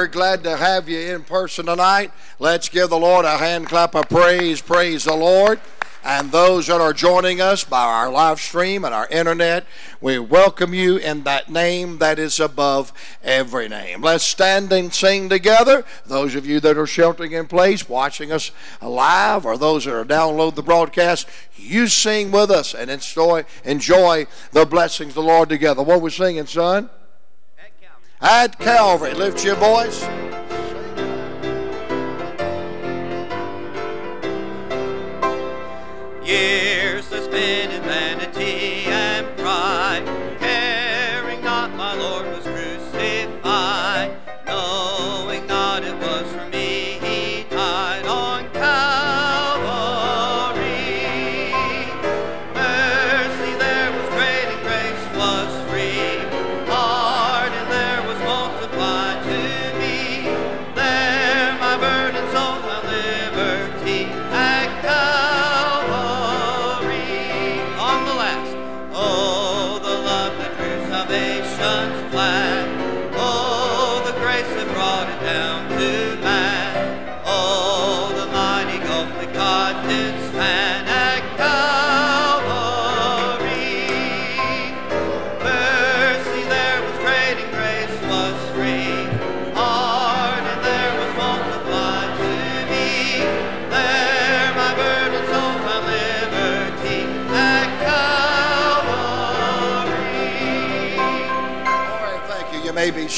We're glad to have you in person tonight. Let's give the Lord a hand clap of praise. Praise the Lord. And those that are joining us by our live stream and our internet, we welcome you in that name that is above every name. Let's stand and sing together. Those of you that are sheltering in place, watching us live, or those that are download the broadcast, you sing with us and enjoy, enjoy the blessings of the Lord together. What we're singing, son? At Calvary. Lift your voice. Years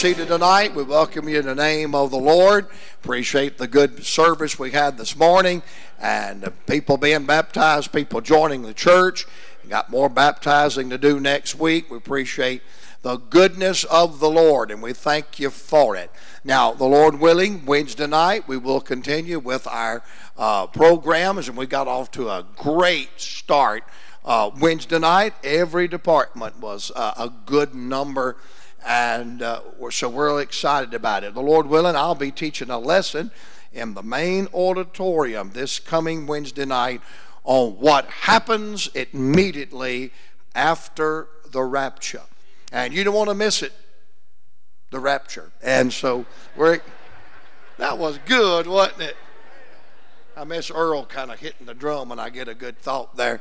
seated tonight. We welcome you in the name of the Lord. Appreciate the good service we had this morning and people being baptized, people joining the church. We got more baptizing to do next week. We appreciate the goodness of the Lord and we thank you for it. Now, the Lord willing, Wednesday night we will continue with our uh, programs and we got off to a great start. Uh, Wednesday night, every department was uh, a good number and uh, so we're excited about it. The Lord willing, I'll be teaching a lesson in the main auditorium this coming Wednesday night on what happens immediately after the rapture. And you don't want to miss it, the rapture. And so we're, that was good, wasn't it? I miss Earl kind of hitting the drum and I get a good thought there.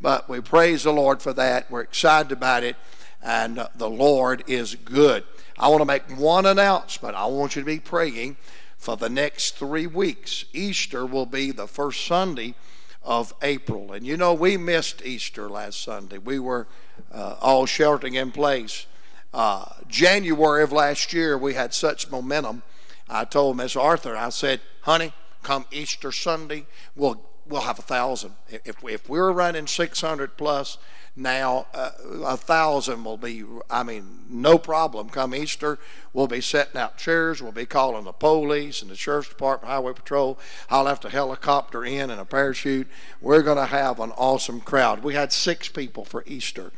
But we praise the Lord for that. We're excited about it and the Lord is good. I want to make one announcement. I want you to be praying for the next three weeks. Easter will be the first Sunday of April. And you know, we missed Easter last Sunday. We were uh, all sheltering in place. Uh, January of last year, we had such momentum. I told Miss Arthur, I said, honey, come Easter Sunday, we'll, we'll have a thousand. If, if we're running 600 plus, now uh, a thousand will be i mean no problem. Come easter we'll be setting out chairs we'll be calling the police and the sheriff's department highway patrol. I'll have to helicopter in and a parachute. We're going to have an awesome crowd. We had six people for easter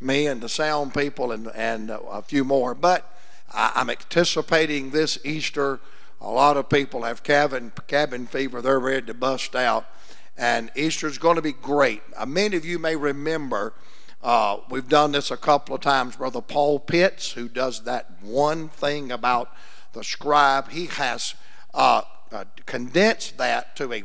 me and the sound people and, and a few more. But I, i'm anticipating this easter a lot of people have cabin cabin fever. They're ready to bust out and Easter is going to be great. Uh, many of you may remember uh, we've done this a couple of times. Brother Paul Pitts, who does that one thing about the scribe, he has uh, uh condensed that to a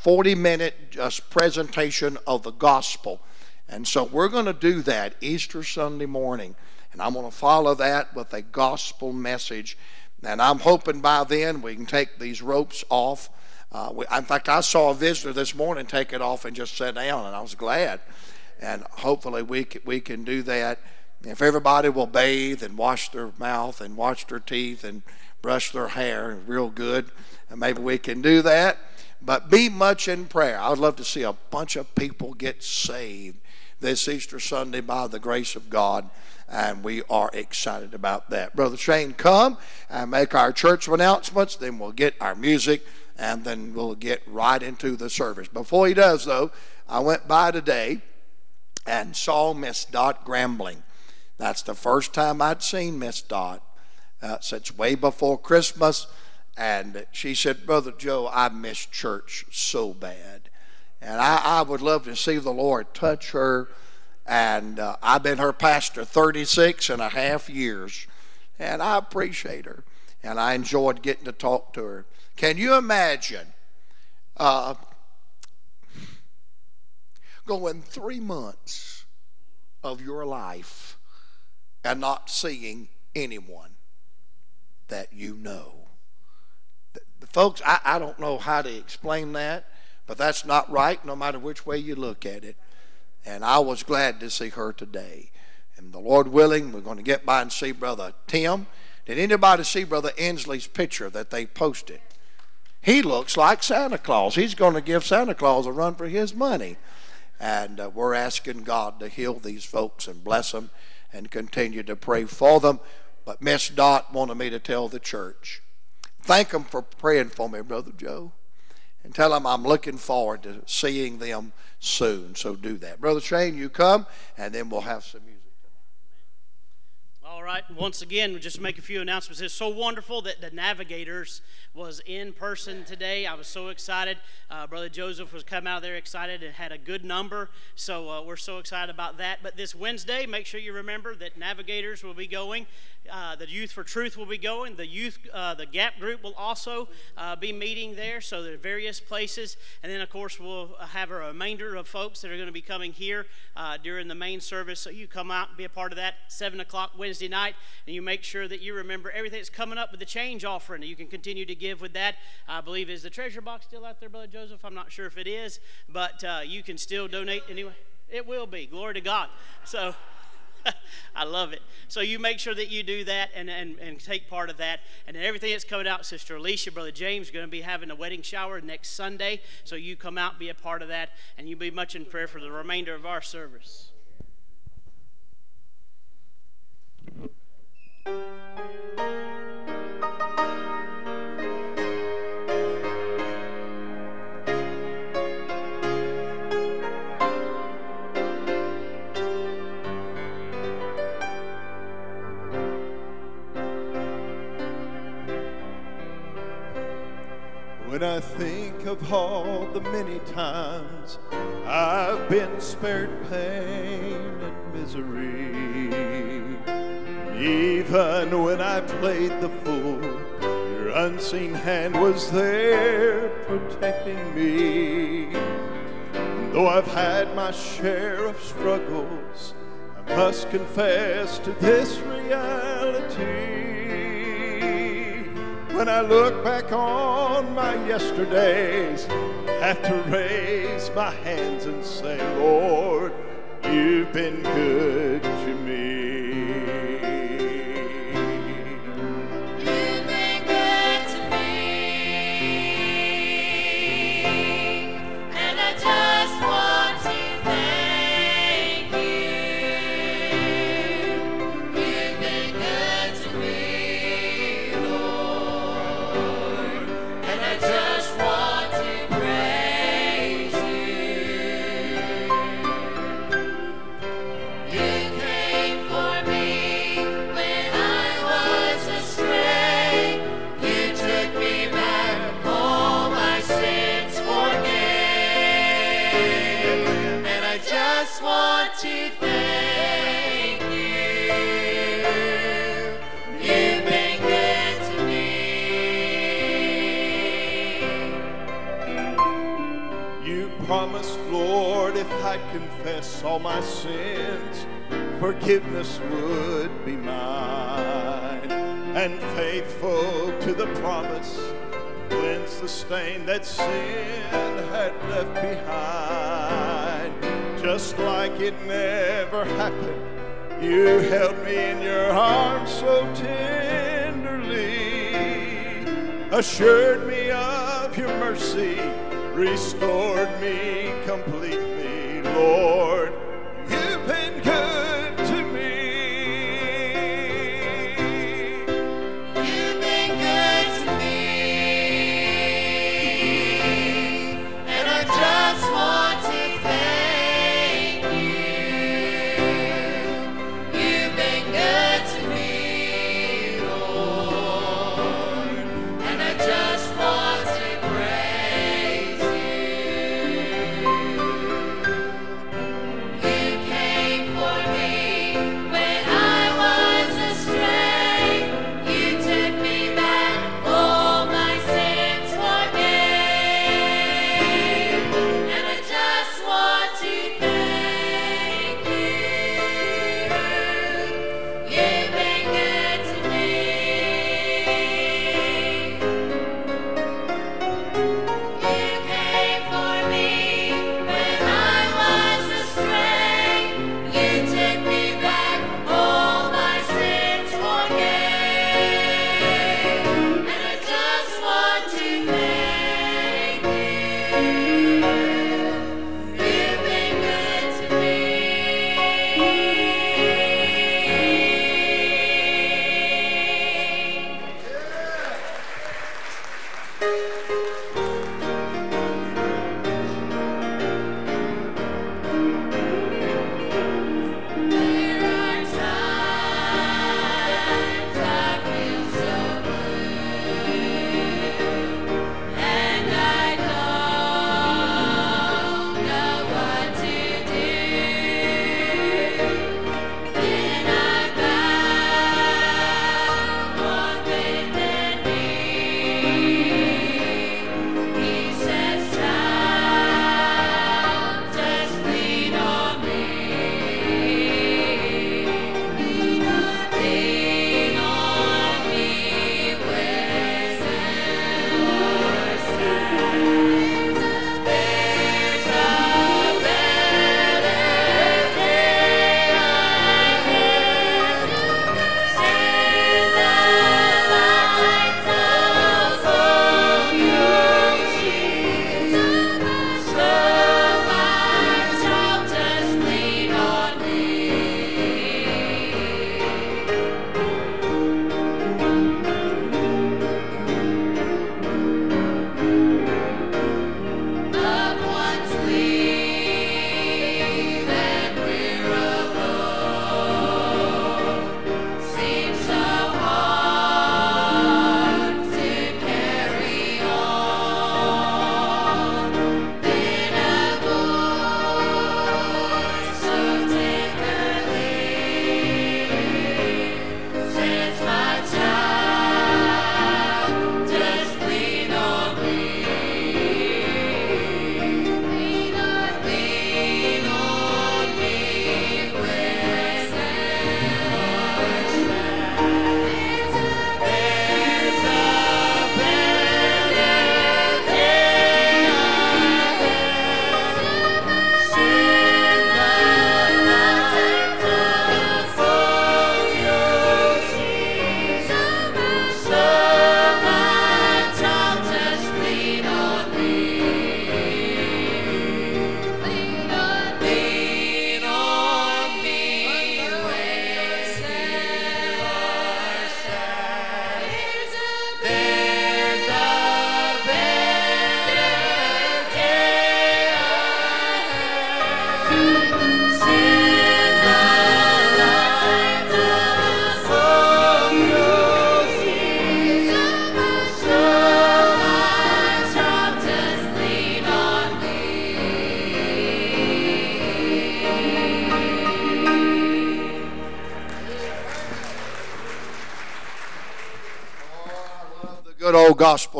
40 minute just presentation of the gospel. And so we're going to do that Easter Sunday morning. And I'm going to follow that with a gospel message. And I'm hoping by then we can take these ropes off uh, we, in fact, I saw a visitor this morning take it off and just sit down, and I was glad. And hopefully, we we can do that. If everybody will bathe and wash their mouth and wash their teeth and brush their hair real good, and maybe we can do that. But be much in prayer. I would love to see a bunch of people get saved this Easter Sunday by the grace of God and we are excited about that. Brother Shane, come and make our church announcements, then we'll get our music and then we'll get right into the service. Before he does, though, I went by today and saw Miss Dot Grambling. That's the first time I'd seen Miss Dot uh, since way before Christmas. And she said, Brother Joe, I miss church so bad. And I, I would love to see the Lord touch her. And uh, I've been her pastor 36 and a half years. and I appreciate her. And I enjoyed getting to talk to her. Can you imagine uh, going three months of your life and not seeing anyone that you know? The folks, I, I don't know how to explain that, but that's not right no matter which way you look at it. And I was glad to see her today. And the Lord willing, we're going to get by and see Brother Tim. Did anybody see Brother Ensley's picture that they posted? He looks like Santa Claus. He's going to give Santa Claus a run for his money. And uh, we're asking God to heal these folks and bless them and continue to pray for them. But Miss Dot wanted me to tell the church thank them for praying for me, Brother Joe. And tell them I'm looking forward to seeing them soon. So do that. Brother Shane, you come, and then we'll have some music. All right. Once again, we just make a few announcements. It's so wonderful that the Navigators was in person today. I was so excited. Uh, Brother Joseph was coming out there excited and had a good number. So uh, we're so excited about that. But this Wednesday, make sure you remember that Navigators will be going. Uh, the Youth for Truth will be going. The youth, uh, the Gap group will also uh, be meeting there. So there are various places, and then of course we'll have a remainder of folks that are going to be coming here uh, during the main service. So you come out and be a part of that. Seven o'clock Wednesday night, and you make sure that you remember everything that's coming up with the change offering. You can continue to give with that. I believe is the treasure box still out there, Brother Joseph. I'm not sure if it is, but uh, you can still donate anyway. It will be. Glory to God. So. I love it. So you make sure that you do that and, and, and take part of that. And everything that's coming out, Sister Alicia, Brother James, going to be having a wedding shower next Sunday. So you come out, be a part of that, and you be much in prayer for the remainder of our service. When I think of all the many times I've been spared pain and misery, even when I played the fool, your unseen hand was there protecting me. And though I've had my share of struggles, I must confess to this reality. When I look back on my yesterdays, I have to raise my hands and say, Lord, you've been good to me. I confess all my sins, forgiveness would be mine. And faithful to the promise, cleanse the stain that sin had left behind. Just like it never happened, you held me in your arms so tenderly assured me of your mercy, restored me completely, Lord.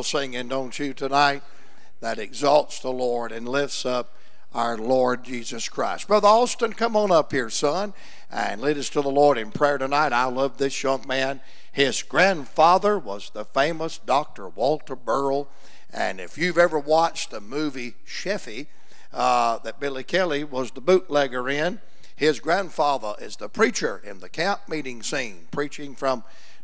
Singing, don't you, tonight? That exalts the Lord and lifts up our Lord Jesus Christ. Brother Austin, come on up here, son, and lead us to the Lord in prayer tonight. I love this young man. His grandfather was the famous Dr. Walter Burrell. And if you've ever watched the movie Sheffey, uh, that Billy Kelly was the bootlegger in, his grandfather is the preacher in the camp meeting scene, preaching from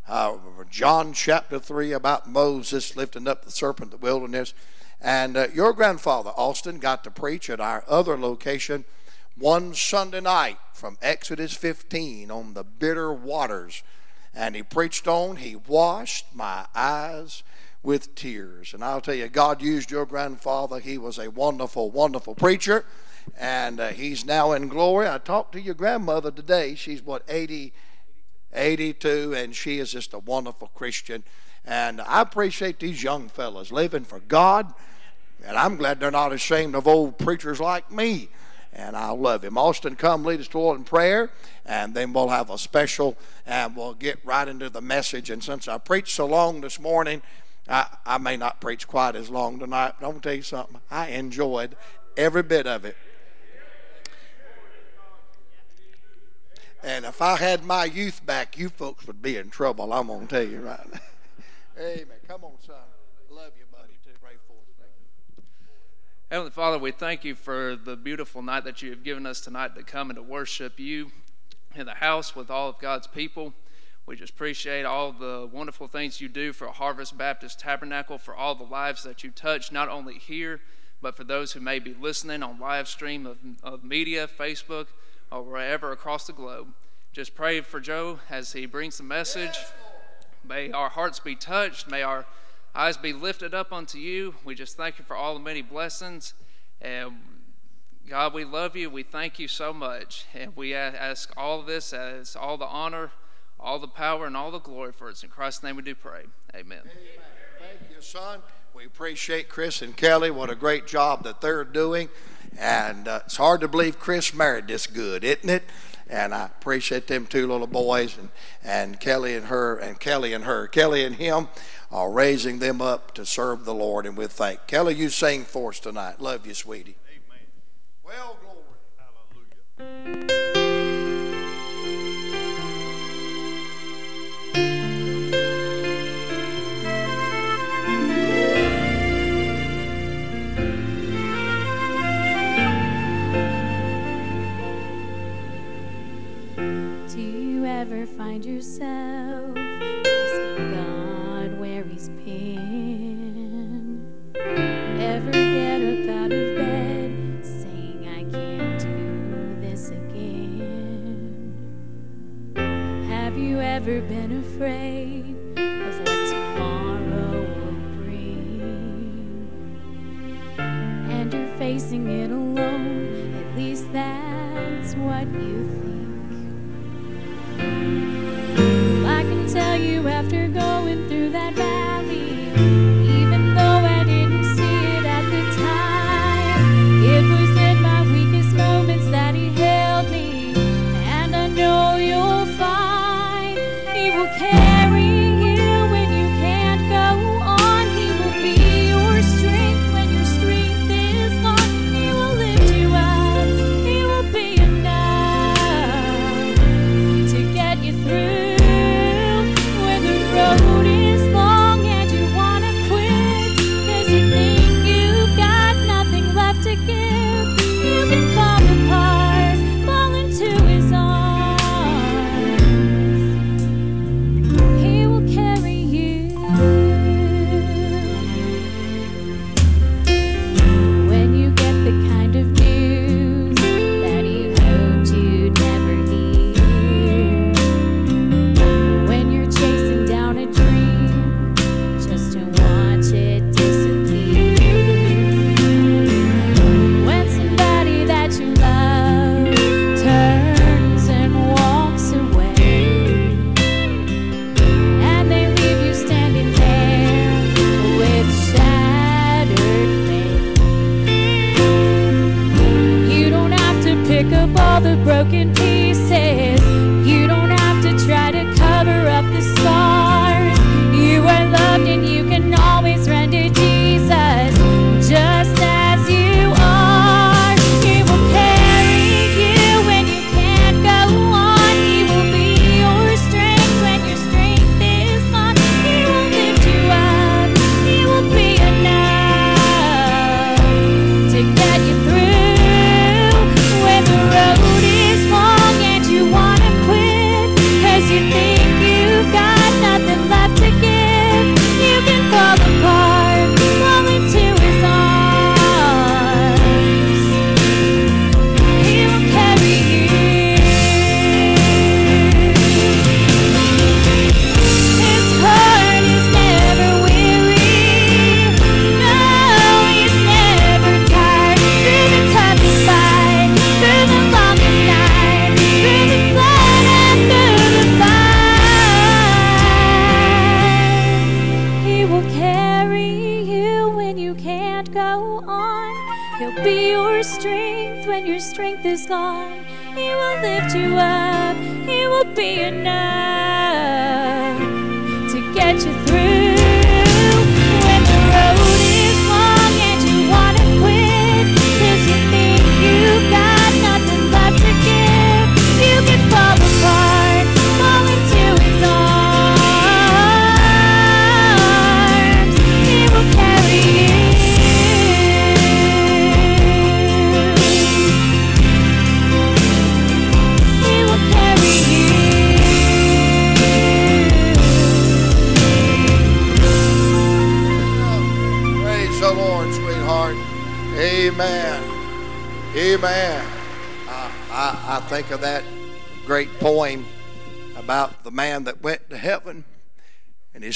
uh, John chapter 3 about Moses lifting up the serpent in the wilderness. And uh, your grandfather, Austin, got to preach at our other location one Sunday night from Exodus 15 on the bitter waters. And he preached on, He washed my eyes with tears. And I'll tell you, God used your grandfather. He was a wonderful, wonderful preacher. And uh, he's now in glory. I talked to your grandmother today. She's, what, 80, 82, and she is just a wonderful Christian. And I appreciate these young fellas living for God. And I'm glad they're not ashamed of old preachers like me. And I love him. Austin, come lead us to Lord in prayer, and then we'll have a special, and we'll get right into the message. And since I preached so long this morning, I, I may not preach quite as long tonight, but I'm going to tell you something. I enjoyed every bit of it. And if I had my youth back, you folks would be in trouble. I'm going to tell you right now. Amen. Come on, son. Love you, buddy. Pray for us. Thank you. Heavenly Father, we thank you for the beautiful night that you have given us tonight to come and to worship you in the house with all of God's people. We just appreciate all the wonderful things you do for Harvest Baptist Tabernacle, for all the lives that you touch, not only here, but for those who may be listening on live stream of, of media, Facebook, or wherever across the globe. Just pray for Joe as he brings the message. May our hearts be touched. May our eyes be lifted up unto you. We just thank you for all the many blessings. And God, we love you. We thank you so much. And we ask all this as all the honor, all the power, and all the glory for it. In Christ's name we do pray. Amen. Thank you, son. We appreciate Chris and Kelly. What a great job that they're doing. And uh, it's hard to believe Chris married this good, isn't it? And I appreciate them two little boys and, and Kelly and her and Kelly and her. Kelly and him are raising them up to serve the Lord and we thank. Kelly, you sing for us tonight. Love you, sweetie. Amen. Well, glory. Hallelujah. Ever find yourself asking God where He's been? Ever get up out of bed saying, I can't do this again? Have you ever been afraid of what tomorrow will bring? And you're facing it alone, at least that's what you think. I can tell you after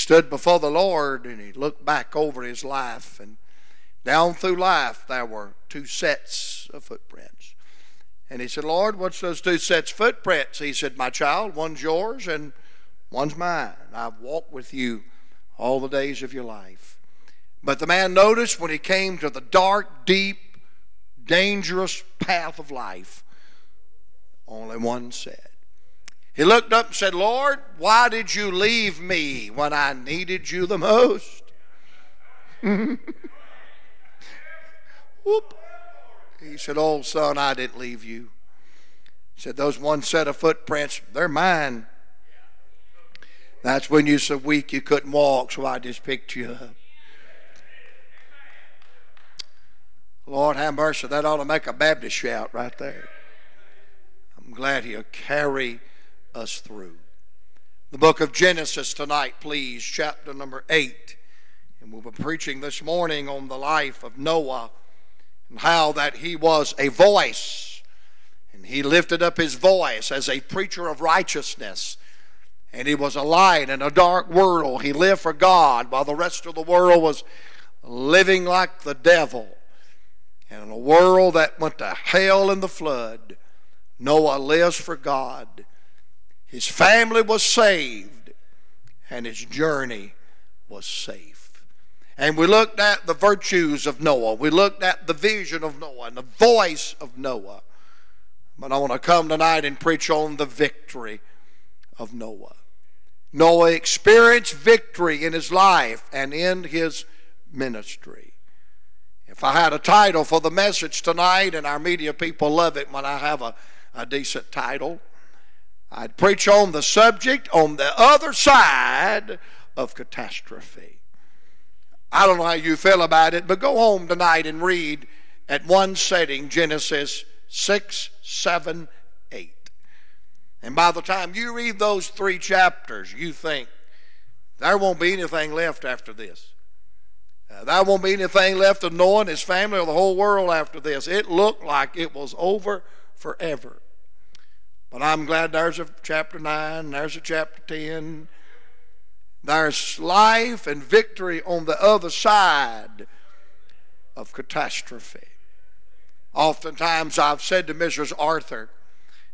stood before the Lord and he looked back over his life and down through life there were two sets of footprints. And he said, Lord, what's those two sets of footprints? He said, My child, one's yours and one's mine. I've walked with you all the days of your life. But the man noticed when he came to the dark, deep, dangerous path of life, only one said. He looked up and said, Lord, why did you leave me when I needed you the most? Whoop. He said, Oh, son, I didn't leave you. He said, Those one set of footprints, they're mine. That's when you're so weak you couldn't walk, so I just picked you up. Lord have mercy. That ought to make a Baptist shout right there. I'm glad He'll carry us through. The book of Genesis tonight, please, chapter number 8. And we'll be preaching this morning on the life of Noah and how that he was a voice. And he lifted up his voice as a preacher of righteousness. And he was a light in a dark world. He lived for God while the rest of the world was living like the devil. And in a world that went to hell in the flood, Noah lives for God. His family was saved, and his journey was safe. And we looked at the virtues of Noah. We looked at the vision of Noah and the voice of Noah. But I want to come tonight and preach on the victory of Noah. Noah experienced victory in his life and in his ministry. If I had a title for the message tonight, and our media people love it when I have a, a decent title, I'd preach on the subject on the other side of catastrophe. I don't know how you feel about it, but go home tonight and read at one setting Genesis 6, 7, 8. And by the time you read those three chapters, you think, there won't be anything left after this. Uh, there won't be anything left of Noah and his family or the whole world after this. It looked like it was over forever. But I'm glad there's a chapter 9, there's a chapter 10. There's life and victory on the other side of catastrophe. Oftentimes I've said to Mrs. Arthur,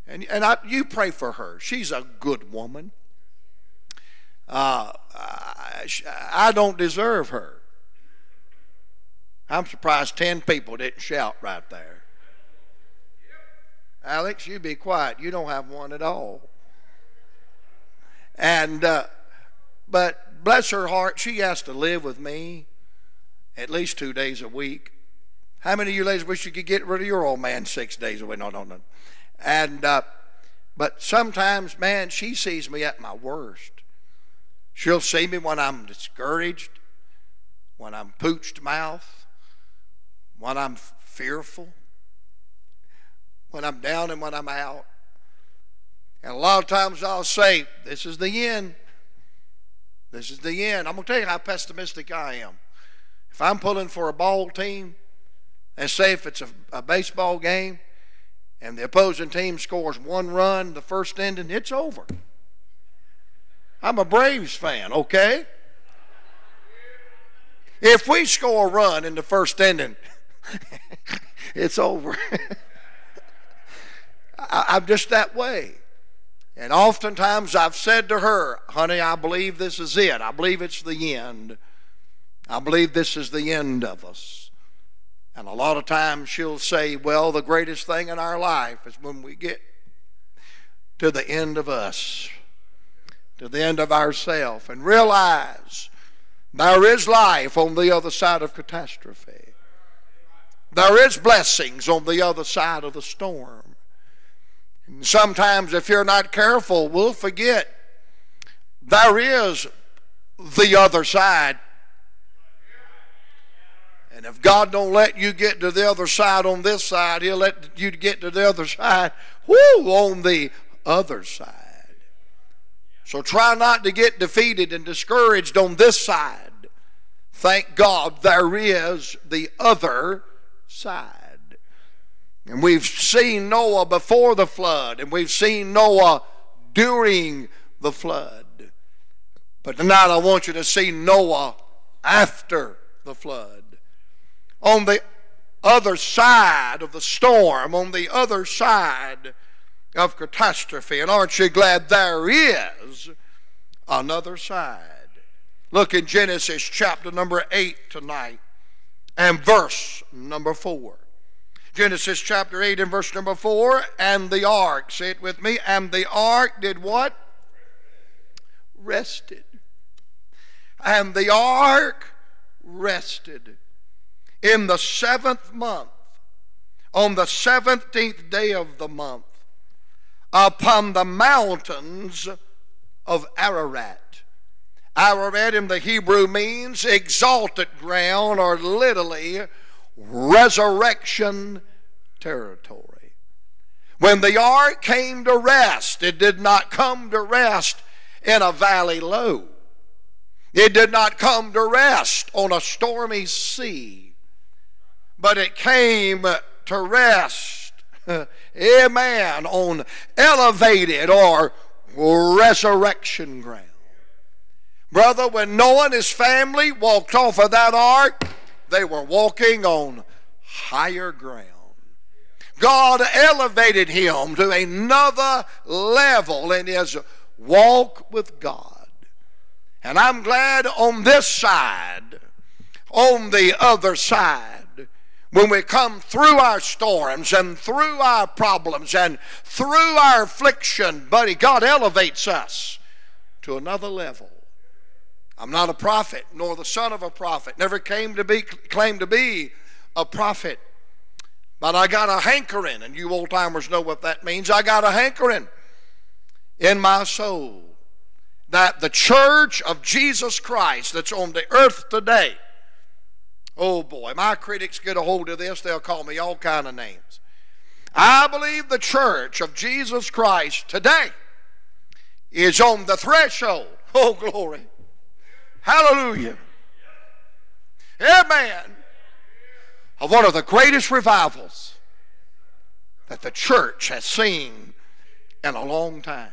and, and I, you pray for her. She's a good woman. Uh, I, I don't deserve her. I'm surprised 10 people didn't shout right there. Alex, you be quiet. You don't have one at all. And, uh, but bless her heart, she has to live with me at least two days a week. How many of you ladies wish you could get rid of your old man six days a week? No, no, no. And, uh, but sometimes, man, she sees me at my worst. She'll see me when I'm discouraged, when I'm pooched mouth, when I'm fearful when I'm down and when I'm out. And a lot of times I'll say, This is the end. This is the end. I'm going to tell you how pessimistic I am. If I'm pulling for a ball team, and say if it's a, a baseball game, and the opposing team scores one run the first inning, it's over. I'm a Braves fan, okay? If we score a run in the first inning, it's over. I, am just that way. And oftentimes I've said to her, honey, I believe this is it. I believe it's the end. I believe this is the end of us. And a lot of times she'll say, Well, the greatest thing in our life is when we get to the end of us, to the end of ourself, and realize there is life on the other side of catastrophe. There is blessings on the other side of the storm. Sometimes, if you're not careful, we'll forget there is the other side. And if God don't let you get to the other side on this side, He'll let you get to the other side, whoo, on the other side. So try not to get defeated and discouraged on this side. Thank God there is the other side. And we've seen Noah before the flood, and we've seen Noah during the flood. But tonight I want you to see Noah after the flood. On the other side of the storm, on the other side of catastrophe. And aren't you glad there is another side? Look in Genesis chapter number 8 tonight and verse number 4. Genesis chapter 8 and verse number 4. And the ark, say it with me, and the ark did what? Rested. And the ark rested in the seventh month, on the seventeenth day of the month, upon the mountains of Ararat. Ararat in the Hebrew means exalted ground or literally resurrection territory. When the ark came to rest, it did not come to rest in a valley low. It did not come to rest on a stormy sea, but it came to rest, amen, on elevated or resurrection ground. Brother, when Noah and his family walked off of that ark, they were walking on higher ground. God elevated him to another level in his walk with God. And I'm glad on this side, on the other side, when we come through our storms and through our problems and through our affliction, buddy, God elevates us to another level. I'm not a prophet, nor the son of a prophet. Never came to be claimed to be a prophet. But I got a hankering, and you old timers know what that means. I got a hankering in my soul that the church of Jesus Christ that's on the earth today, oh boy, my critics get a hold of this, they'll call me all kind of names. I believe the church of Jesus Christ today is on the threshold. Oh, glory. Hallelujah. Amen. Of one of the greatest revivals that the church has seen in a long time.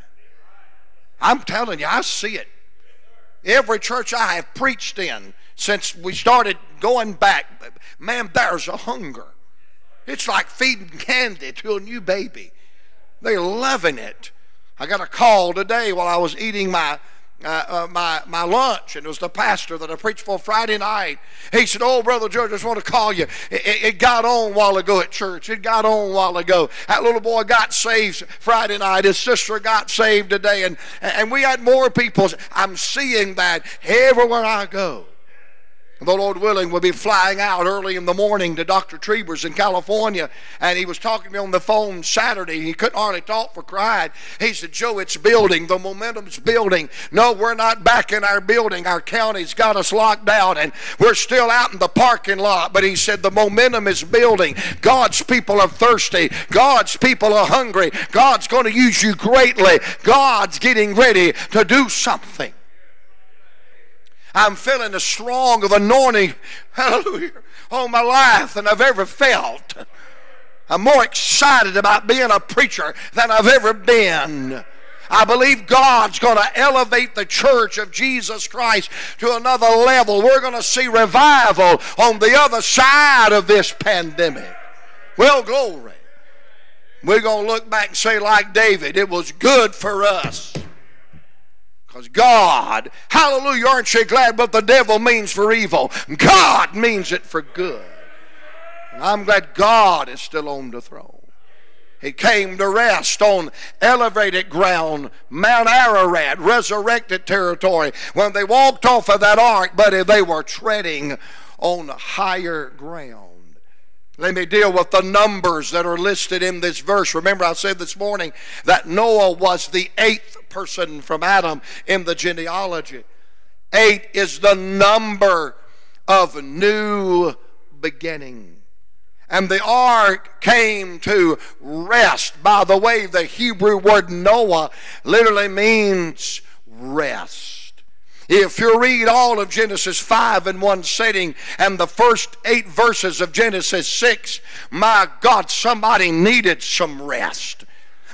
I'm telling you, I see it. Every church I have preached in since we started going back, man, there's a hunger. It's like feeding candy to a new baby. They're loving it. I got a call today while I was eating my uh, uh, my, my lunch, and it was the pastor that I preached for Friday night. He said, Oh, Brother George, I just want to call you. It, it, it, got on a while ago at church. It got on a while ago. That little boy got saved Friday night. His sister got saved today, and, and we had more people. I'm seeing that everywhere I go. The Lord willing, we'll be flying out early in the morning to Dr. Treber's in California. And he was talking to me on the phone Saturday. He couldn't hardly talk for crying. He said, Joe, it's building. The momentum's building. No, we're not back in our building. Our county's got us locked down and we're still out in the parking lot. But he said, the momentum is building. God's people are thirsty. God's people are hungry. God's going to use you greatly. God's getting ready to do something. I'm feeling as strong of anointing, hallelujah, on my life than I've ever felt. I'm more excited about being a preacher than I've ever been. I believe God's going to elevate the church of Jesus Christ to another level. We're going to see revival on the other side of this pandemic. Well, glory. We're going to look back and say, like David, it was good for us because God, hallelujah, aren't you glad what the devil means for evil? God means it for good. And I'm glad God is still on the throne. He came to rest on elevated ground, Mount Ararat, resurrected territory. When they walked off of that ark, buddy, they were treading on higher ground. Let me deal with the numbers that are listed in this verse. Remember, I said this morning that Noah was the eighth person from Adam in the genealogy. Eight is the number of new beginning. And the ark came to rest. By the way, the Hebrew word Noah literally means rest. If you read all of Genesis 5 in one sitting and the first eight verses of Genesis 6, my God, somebody needed some rest.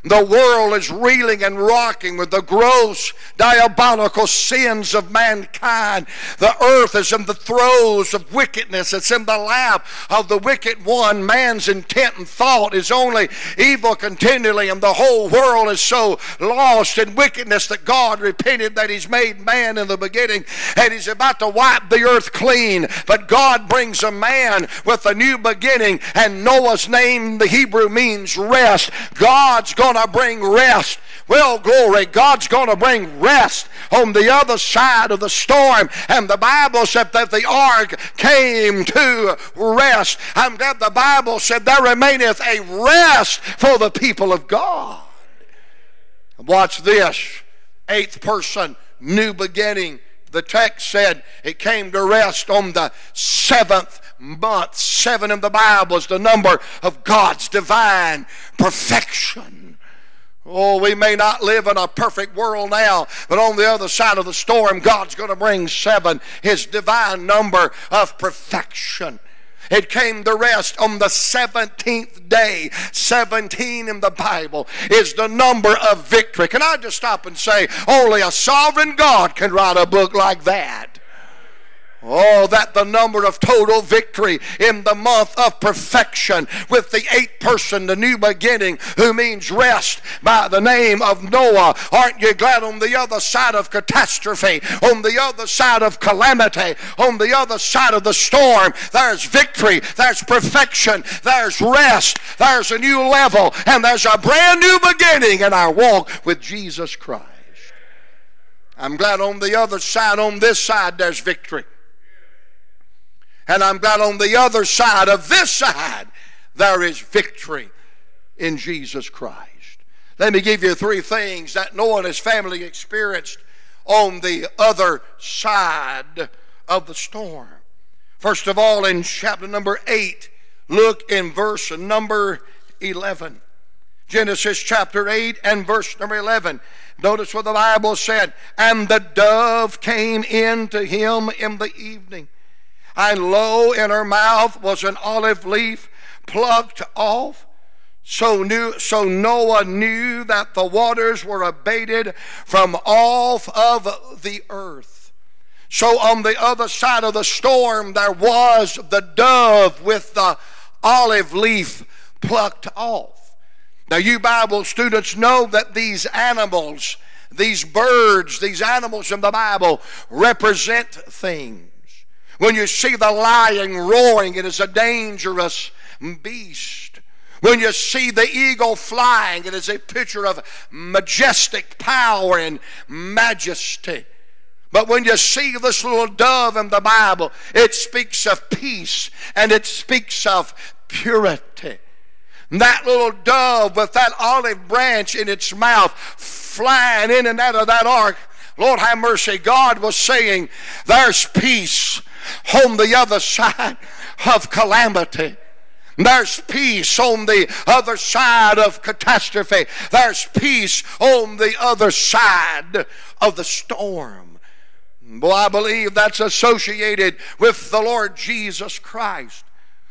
The world is reeling and rocking with the gross, diabolical sins of mankind. The earth is in the throes of wickedness. It's in the lap of the wicked one. Man's intent and thought is only evil continually, and the whole world is so lost in wickedness that God repented that He's made man in the beginning, and He's about to wipe the earth clean. But God brings a man with a new beginning, and Noah's name, the Hebrew, means rest. God's going to bring rest. Well, glory, God's going to bring rest on the other side of the storm. And the Bible said that the ark came to rest. I'm glad the Bible said there remaineth a rest for the people of God. Watch this. Eighth person, new beginning. The text said it came to rest on the seventh month. Seven in the Bible is the number of God's divine perfection. Oh, we may not live in a perfect world now, but on the other side of the storm, God's going to bring seven, His divine number of perfection. It came to rest on the 17th day. 17 in the Bible is the number of victory. Can I just stop and say, only a sovereign God can write a book like that? Oh, that the number of total victory in the month of perfection with the eighth person, the new beginning, who means rest by the name of Noah. Aren't you glad on the other side of catastrophe, on the other side of calamity, on the other side of the storm, there's victory, there's perfection, there's rest, there's a new level, and there's a brand new beginning in our walk with Jesus Christ. I'm glad on the other side, on this side, there's victory. And I'm glad on the other side of this side, there is victory in Jesus Christ. Let me give you three things that Noah and his family experienced on the other side of the storm. First of all, in chapter number 8, look in verse number 11. Genesis chapter 8 and verse number 11. Notice what the Bible said. And the dove came in to him in the evening and lo, in her mouth was an olive leaf plucked off. So, knew, so Noah knew that the waters were abated from off of the earth. So on the other side of the storm, there was the dove with the olive leaf plucked off. Now, you Bible students know that these animals, these birds, these animals in the Bible represent things. When you see the lion roaring, it is a dangerous beast. When you see the eagle flying, it is a picture of majestic power and majesty. But when you see this little dove in the Bible, it speaks of peace and it speaks of purity. that little dove with that olive branch in its mouth flying in and out of that ark, Lord have mercy, God was saying, There's peace on the other side of calamity. There's peace on the other side of catastrophe. There's peace on the other side of the storm. Well, I believe that's associated with the Lord Jesus Christ.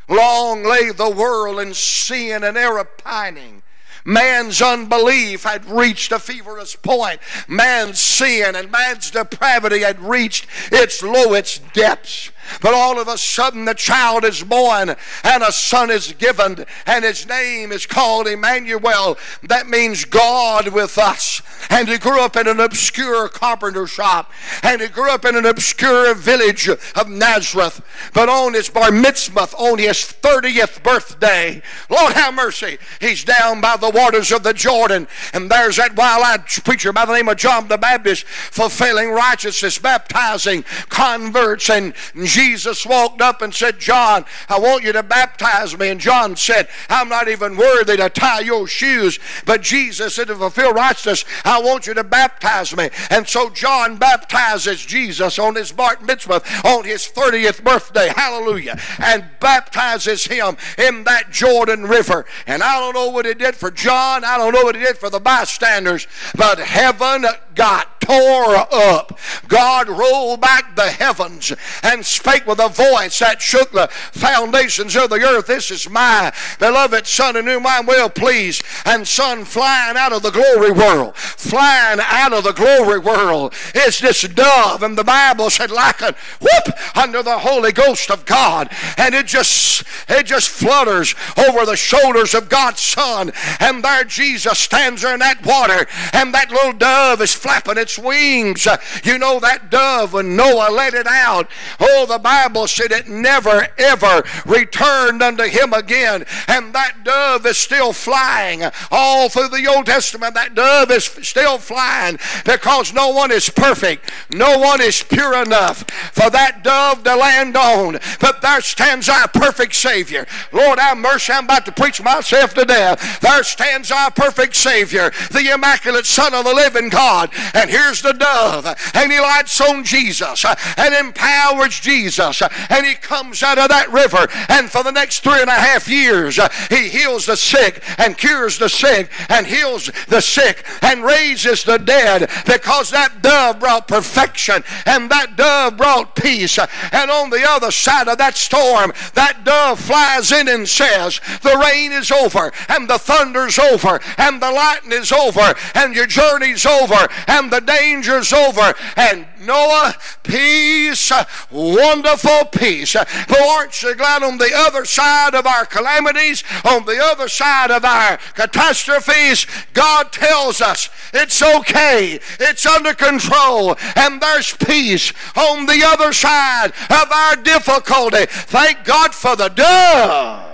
Long lay the world in sin and error pining. Man's unbelief had reached a feverish point. Man's sin and man's depravity had reached its lowest depths. But all of a sudden, the child is born and a son is given, and his name is called Emmanuel. That means God with us. and he grew up in an obscure carpenter shop, and he grew up in an obscure village of Nazareth. But on his bar mitzvah, on his 30th birthday, Lord have mercy, he's down by the waters of the Jordan, and there's that wild-eyed preacher by the name of John the Baptist fulfilling righteousness, baptizing converts, and Jesus walked up and said, John, I want you to baptize me. And John said, I'm not even worthy to tie your shoes. But Jesus said, to fulfill righteousness, I want you to baptize me. And so John baptizes Jesus on his bar mitzvah on his 30th birthday. Hallelujah. And baptizes him in that Jordan River. And I don't know what it did for John. I don't know what it did for the bystanders. But heaven got tore up. God rolled back the heavens and spake with a voice that shook the foundations of the earth. This is my beloved Son in whom I'm well pleased. And Son flying out of the glory world, flying out of the glory world is this dove. And the Bible said, like a whoop under the Holy Ghost of God. And it just it just flutters over the shoulders of God's Son. And there Jesus stands there in that water, and that little dove is flapping its wings. Uh, you know that dove when Noah let it out. Oh, the Bible said it never ever returned unto him again. And that dove is still flying all through the Old Testament. That dove is still flying because no one is perfect. No one is pure enough for that dove to land on. But there stands our perfect Savior. Lord, have mercy. I'm about to preach myself to death. There stands our perfect Savior, the immaculate Son of the living God. And here's the dove. And he lights on Jesus and empowers Jesus. And he comes out of that river. And for the next three and a half years, he heals the sick and cures the sick and heals the sick and raises the dead because that dove brought perfection and that dove brought peace. And on the other side of that storm, that dove flies in and says, The rain is over and the thunder's over and the lightning is over and your journey's over and the danger's over and Noah, peace, wonderful peace. But aren't you glad on the other side of our calamities, on the other side of our catastrophes, God tells us it's okay, it's under control, and there's peace on the other side of our difficulty. Thank God for the dove.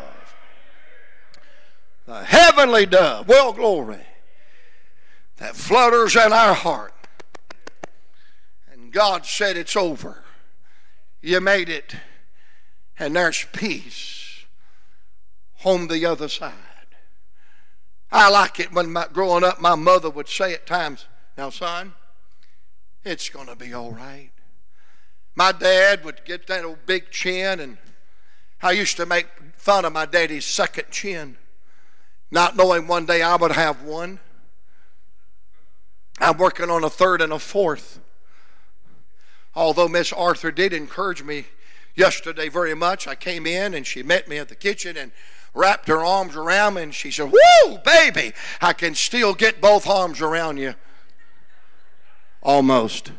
The heavenly dove, well, glory, that flutters in our heart. And God said, It's over. You made it. And there's peace on the other side. I like it when my, growing up, my mother would say at times, Now, son, it's going to be all right. My dad would get that old big chin, and I used to make fun of my daddy's second chin, not knowing one day I would have one. I'm working on a third and a fourth. Although Miss Arthur did encourage me yesterday very much, I came in and she met me at the kitchen and wrapped her arms around me and she said, Woo, baby, I can still get both arms around you. Almost.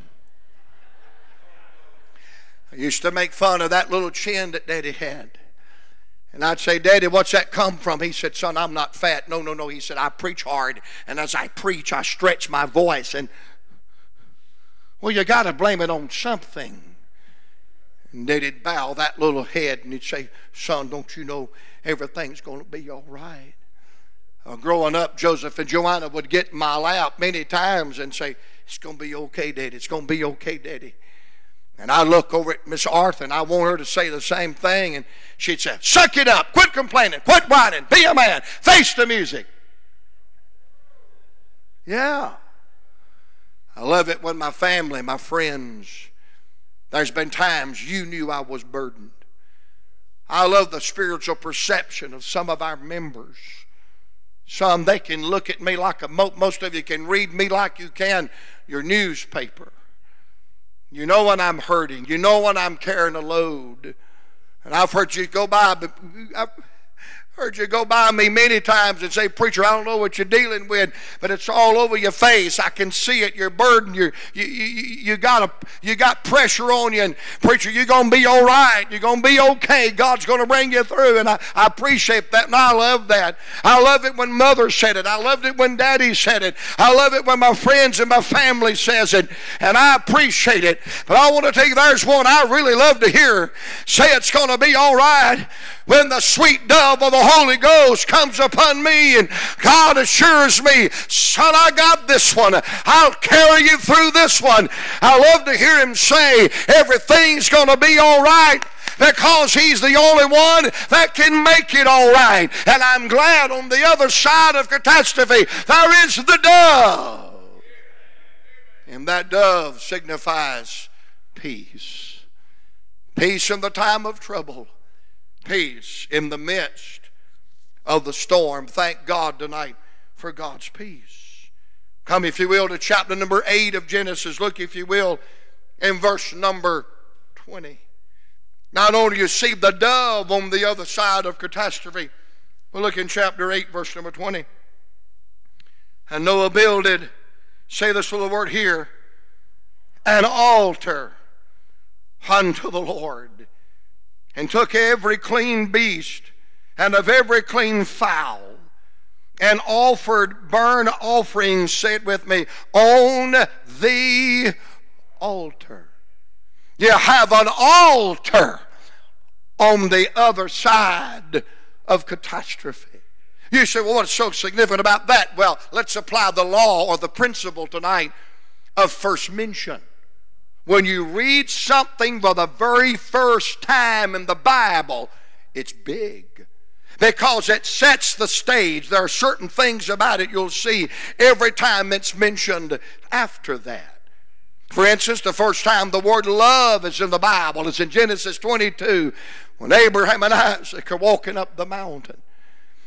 I used to make fun of that little chin that Daddy had. And I'd say, Daddy, what's that come from? He said, Son, I'm not fat. No, no, no. He said, I preach hard. And as I preach, I stretch my voice. And, well, you got to blame it on something. And Daddy'd bow that little head and he'd say, Son, don't you know everything's going to be all right? Uh, growing up, Joseph and Joanna would get in my lap many times and say, It's going to be okay, Daddy. It's going to be okay, Daddy. And I look over at Miss Arthur and I want her to say the same thing. And she'd say, Suck it up. Quit complaining. Quit whining. Be a man. Face the music. Yeah. I love it when my family, my friends, there's been times you knew I was burdened. I love the spiritual perception of some of our members. Some, they can look at me like a, mo most of you can read me like you can your newspaper. You know when I'm hurting. You know when I'm carrying a load. And I've heard you go by, but Heard you go by me many times and say, Preacher, I don't know what you're dealing with, but it's all over your face. I can see it. You're burdened. You're, you, you, you, got a, you got pressure on you. And, Preacher, you're going to be all right. You're going to be okay. God's going to bring you through. And I, I appreciate that, and I love that. I love it when Mother said it. I loved it when Daddy said it. I love it when my friends and my family says it. And I appreciate it. But I want to tell you, there's one I really love to hear say it's going to be all right when the sweet dove of the Holy Ghost comes upon me and God assures me, son, I got this one. I'll carry you through this one. I love to hear him say, everything's going to be all right because he's the only one that can make it all right. And I'm glad on the other side of catastrophe there is the dove. And that dove signifies peace. Peace in the time of trouble peace in the midst of the storm. Thank God tonight for God's peace. Come, if you will, to chapter number 8 of Genesis. Look, if you will, in verse number 20. Not only you see the dove on the other side of catastrophe, but look in chapter 8, verse number 20. And Noah builded, say this little word here, an altar unto the Lord and took every clean beast and of every clean fowl and offered burnt offerings, say it with me, on the altar. You have an altar on the other side of catastrophe. You say, well, what's so significant about that? Well, let's apply the law or the principle tonight of first mention. When you read something for the very first time in the Bible, it's big because it sets the stage. There are certain things about it you'll see every time it's mentioned after that. For instance, the first time the word love is in the Bible is in Genesis 22 when Abraham and Isaac are walking up the mountain.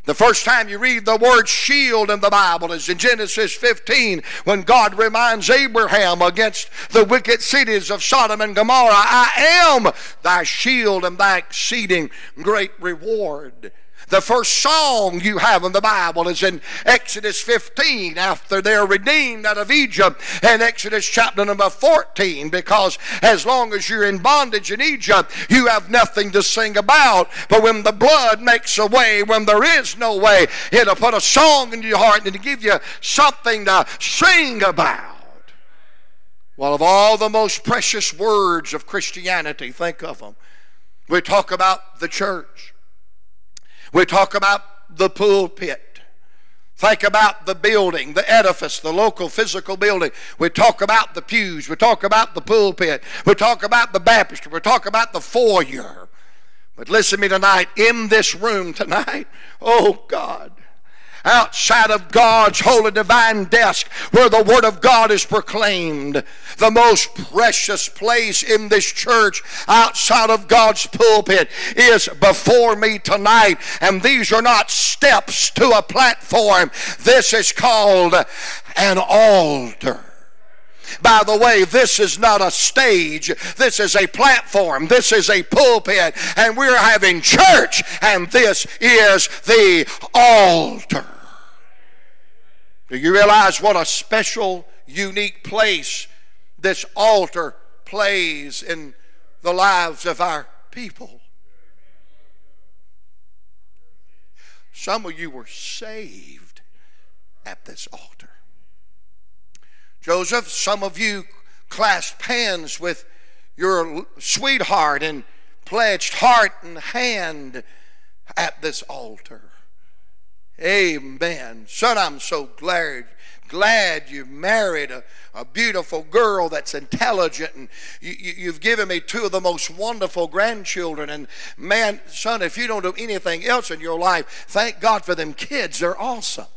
The first time you read the word shield in the Bible is in Genesis 15 when God reminds Abraham against the wicked cities of Sodom and Gomorrah, I am thy shield and thy exceeding great reward. The first song you have in the Bible is in Exodus 15 after they're redeemed out of Egypt and Exodus chapter number 14 because as long as you're in bondage in Egypt, you have nothing to sing about. But when the blood makes a way, when there is no way, it'll put a song into your heart and to give you something to sing about. Well, of all the most precious words of Christianity, think of them. We talk about the church. We talk about the pulpit. Think about the building, the edifice, the local physical building. We talk about the pews. We talk about the pulpit. We talk about the baptistry. We talk about the foyer. But listen to me tonight, in this room tonight, oh God, outside of God's holy divine desk where the Word of God is proclaimed. The most precious place in this church outside of God's pulpit is before me tonight. And these are not steps to a platform, this is called an altar. By the way, this is not a stage. This is a platform. This is a pulpit. And we're having church. And this is the altar. Do you realize what a special, unique place this altar plays in the lives of our people? Some of you were saved at this altar. Joseph, some of you clasped hands with your sweetheart and pledged heart and hand at this altar. Amen. Son, I'm so glad glad you married a, a beautiful girl that's intelligent and you, you, have given me two of the most wonderful grandchildren. And man son if you don't do anything else in your life thank god for them kids. They're awesome.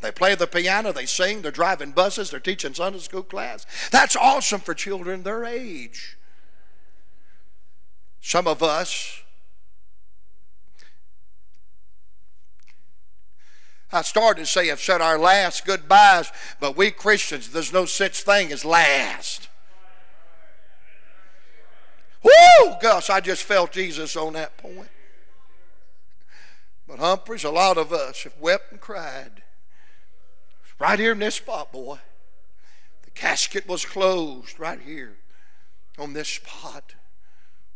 They play the piano they sing they're driving buses they're teaching sunday school class. That's awesome for children their age. Some of us I started to say I've said our last goodbyes, but we Christians, there's no such thing as last. Woo! Gosh, I just felt Jesus on that point. But Humphreys, a lot of us have wept and cried. Right here in this spot, boy. The casket was closed right here on this spot.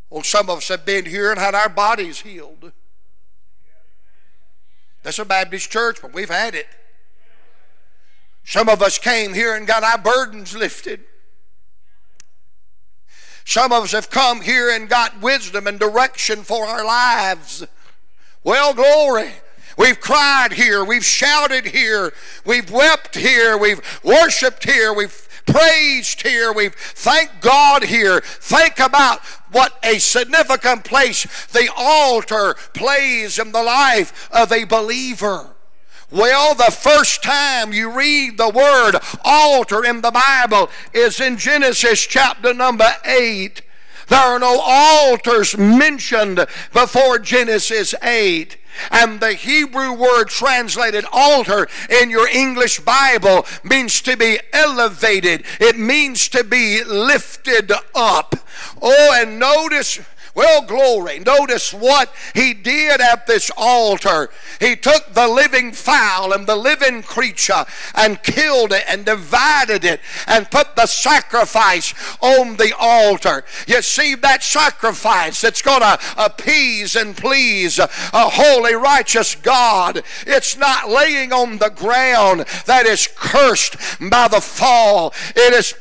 Well, some of us have been here and had our bodies healed. That's a Baptist church, but we've had it. Some of us came here and got our burdens lifted. Some of us have come here and got wisdom and direction for our lives. Well, glory. We've cried here. We've shouted here. We've wept here. We've worshiped here. We've praised here. We've thanked God here. Think about what a significant place the altar plays in the life of a believer. Well, the first time you read the word altar in the Bible is in Genesis chapter number 8. There are no altars mentioned before Genesis 8. And the Hebrew word translated altar in your English Bible means to be elevated. It means to be lifted up. Oh, and notice well, glory. Notice what he did at this altar. He took the living fowl and the living creature and killed it and divided it and put the sacrifice on the altar. You see, that sacrifice that's going to appease and please a holy, righteous God. It's not laying on the ground that is cursed by the fall. It is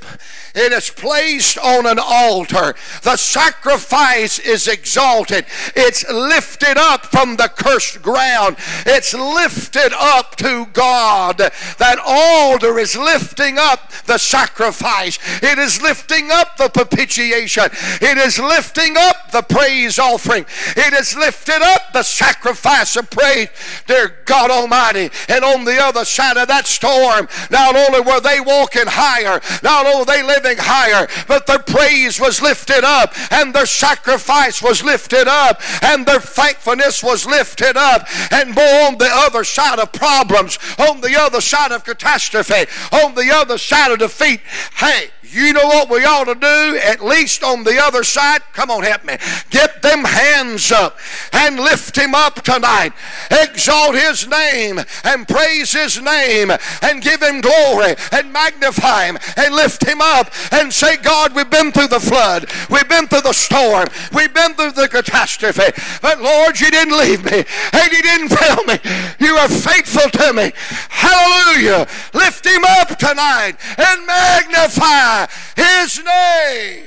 it is placed on an altar. The sacrifice is exalted. It's lifted up from the cursed ground. It's lifted up to God. That altar is lifting up the sacrifice. It is lifting up the propitiation. It is lifting up the praise offering. It is lifted up the sacrifice of praise. Dear God Almighty. And on the other side of that storm, not only were they walking higher, not only they living higher, but their praise was lifted up and their sacrifice was lifted up and their thankfulness was lifted up. And more on the other side of problems, on the other side of catastrophe, on the other side of defeat, hey, you know what we ought to do, at least on the other side? Come on, help me. Get them hands up and lift him up tonight. Exalt his name and praise his name and give him glory and magnify him and lift him up and say, God, we've been through the flood. We've been through the storm. We've been through the catastrophe. But Lord, you didn't leave me and you didn't fail me. You are faithful to me. Hallelujah. Lift him up tonight and magnify his name.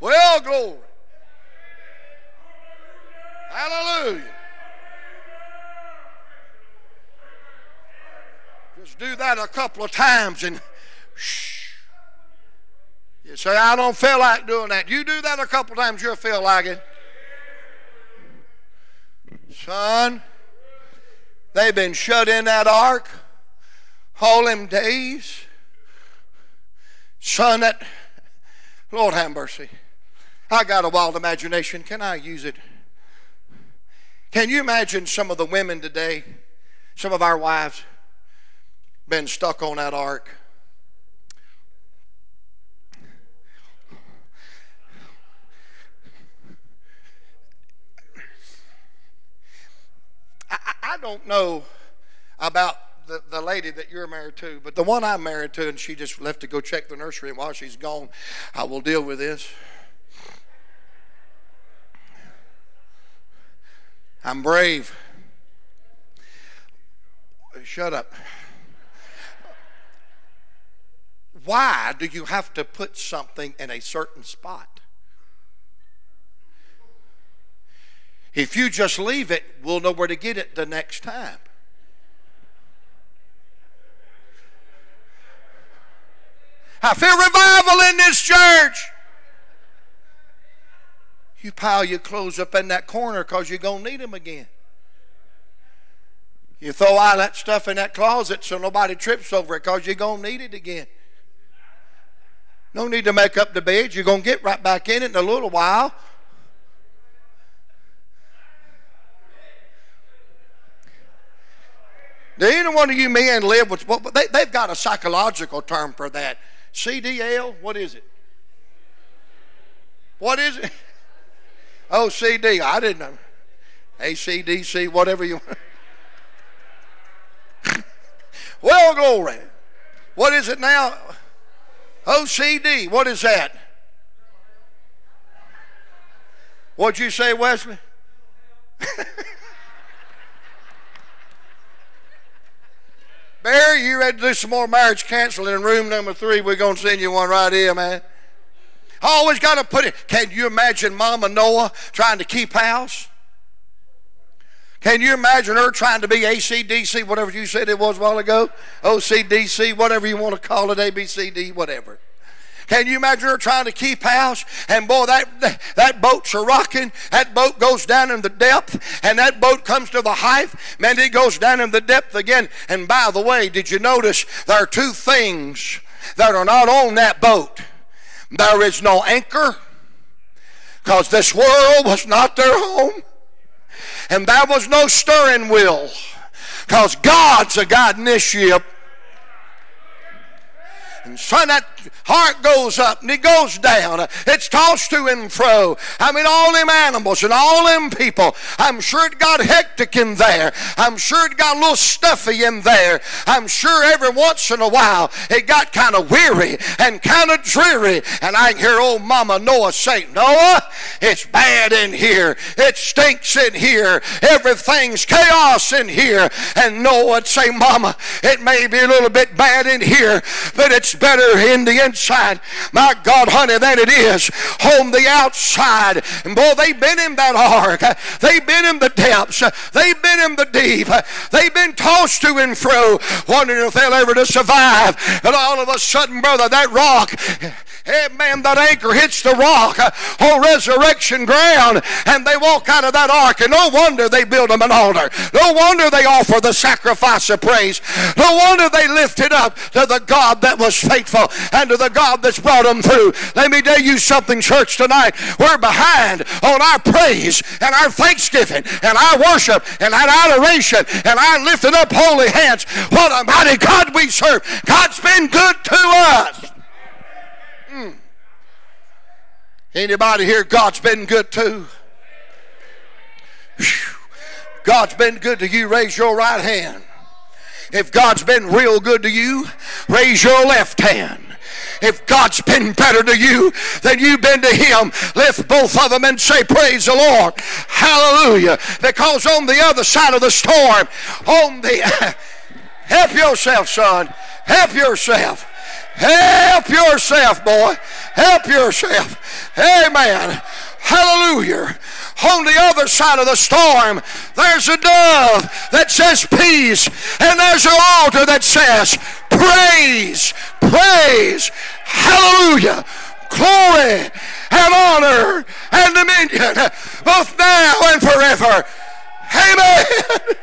Well, glory. Hallelujah. Just do that a couple of times and shh. You say, I don't feel like doing that. You do that a couple of times, you'll feel like it. Son, they've been shut in that ark all them days. Son, that, Lord have mercy. I got a wild imagination. Can I use it? Can you imagine some of the women today, some of our wives, been stuck on that ark? I, I don't know about the, the lady that you're married to, but the one I'm married to, and she just left to go check the nursery, and while she's gone, I will deal with this. I'm brave. Shut up. Why do you have to put something in a certain spot? If you just leave it, we'll know where to get it the next time. I feel revival in this church. You pile your clothes up in that corner because you're going to need them again. You throw all that stuff in that closet so nobody trips over it because you're going to need it again. No need to make up the bed. You're going to get right back in it in a little while. Do any one of you men live with what they, they've got a psychological term for that? CDL? What is it? What is it? Oh, CD. I didn't know. ACDC, whatever you want. well, glory. What is it now? OCD. What is that? What'd you say, Wesley? Barry, you ready to do some more marriage counseling in room number three? We're going to send you one right here, man. Always got to put it. Can you imagine Mama Noah trying to keep house? Can you imagine her trying to be ACDC, whatever you said it was a while ago? OCDC, whatever you want to call it, ABCD, whatever. Can you imagine her trying to keep house? And boy, that, that boat's a rocking. That boat goes down in the depth, and that boat comes to the height. Man, it goes down in the depth again. And by the way, did you notice there are two things that are not on that boat? There is no anchor, because this world was not their home. And there was no steering wheel, because God's a guiding this ship. And son, that heart goes up and it goes down. It's tossed to and fro. I mean, all them animals and all them people. I'm sure it got hectic in there. I'm sure it got a little stuffy in there. I'm sure every once in a while it got kind of weary and kind of dreary. And I can hear old Mama Noah say, Noah, it's bad in here. It stinks in here. Everything's chaos in here. And Noah would say, Mama, it may be a little bit bad in here, but it's better in the inside, my God, honey, than it is on the outside. And boy, they've been in that ark. They've been in the depths. They've been in the deep. They've been tossed to and fro, wondering if they'll ever to survive. And all of a sudden, brother, that rock Hey, man, that anchor hits the rock on resurrection ground, and they walk out of that ark, and no wonder they build them an altar. No wonder they offer the sacrifice of praise. No wonder they lift it up to the God that was faithful and to the God that's brought them through. Let me tell you something, church, tonight. We're behind on our praise and our thanksgiving and our worship and our adoration and our lifting up holy hands. What a mighty God we serve. God's been good to us. Anybody here, God's been good to? Whew. God's been good to you. Raise your right hand. If God's been real good to you, raise your left hand. If God's been better to you than you've been to Him, lift both of them and say, Praise the Lord. Hallelujah. Because on the other side of the storm, on the. help yourself, son. Help yourself. Help yourself, boy. Help yourself. Amen. Hallelujah. On the other side of the storm, there's a dove that says peace, and there's an altar that says praise, praise, hallelujah, glory, and honor, and dominion, both now and forever. Amen.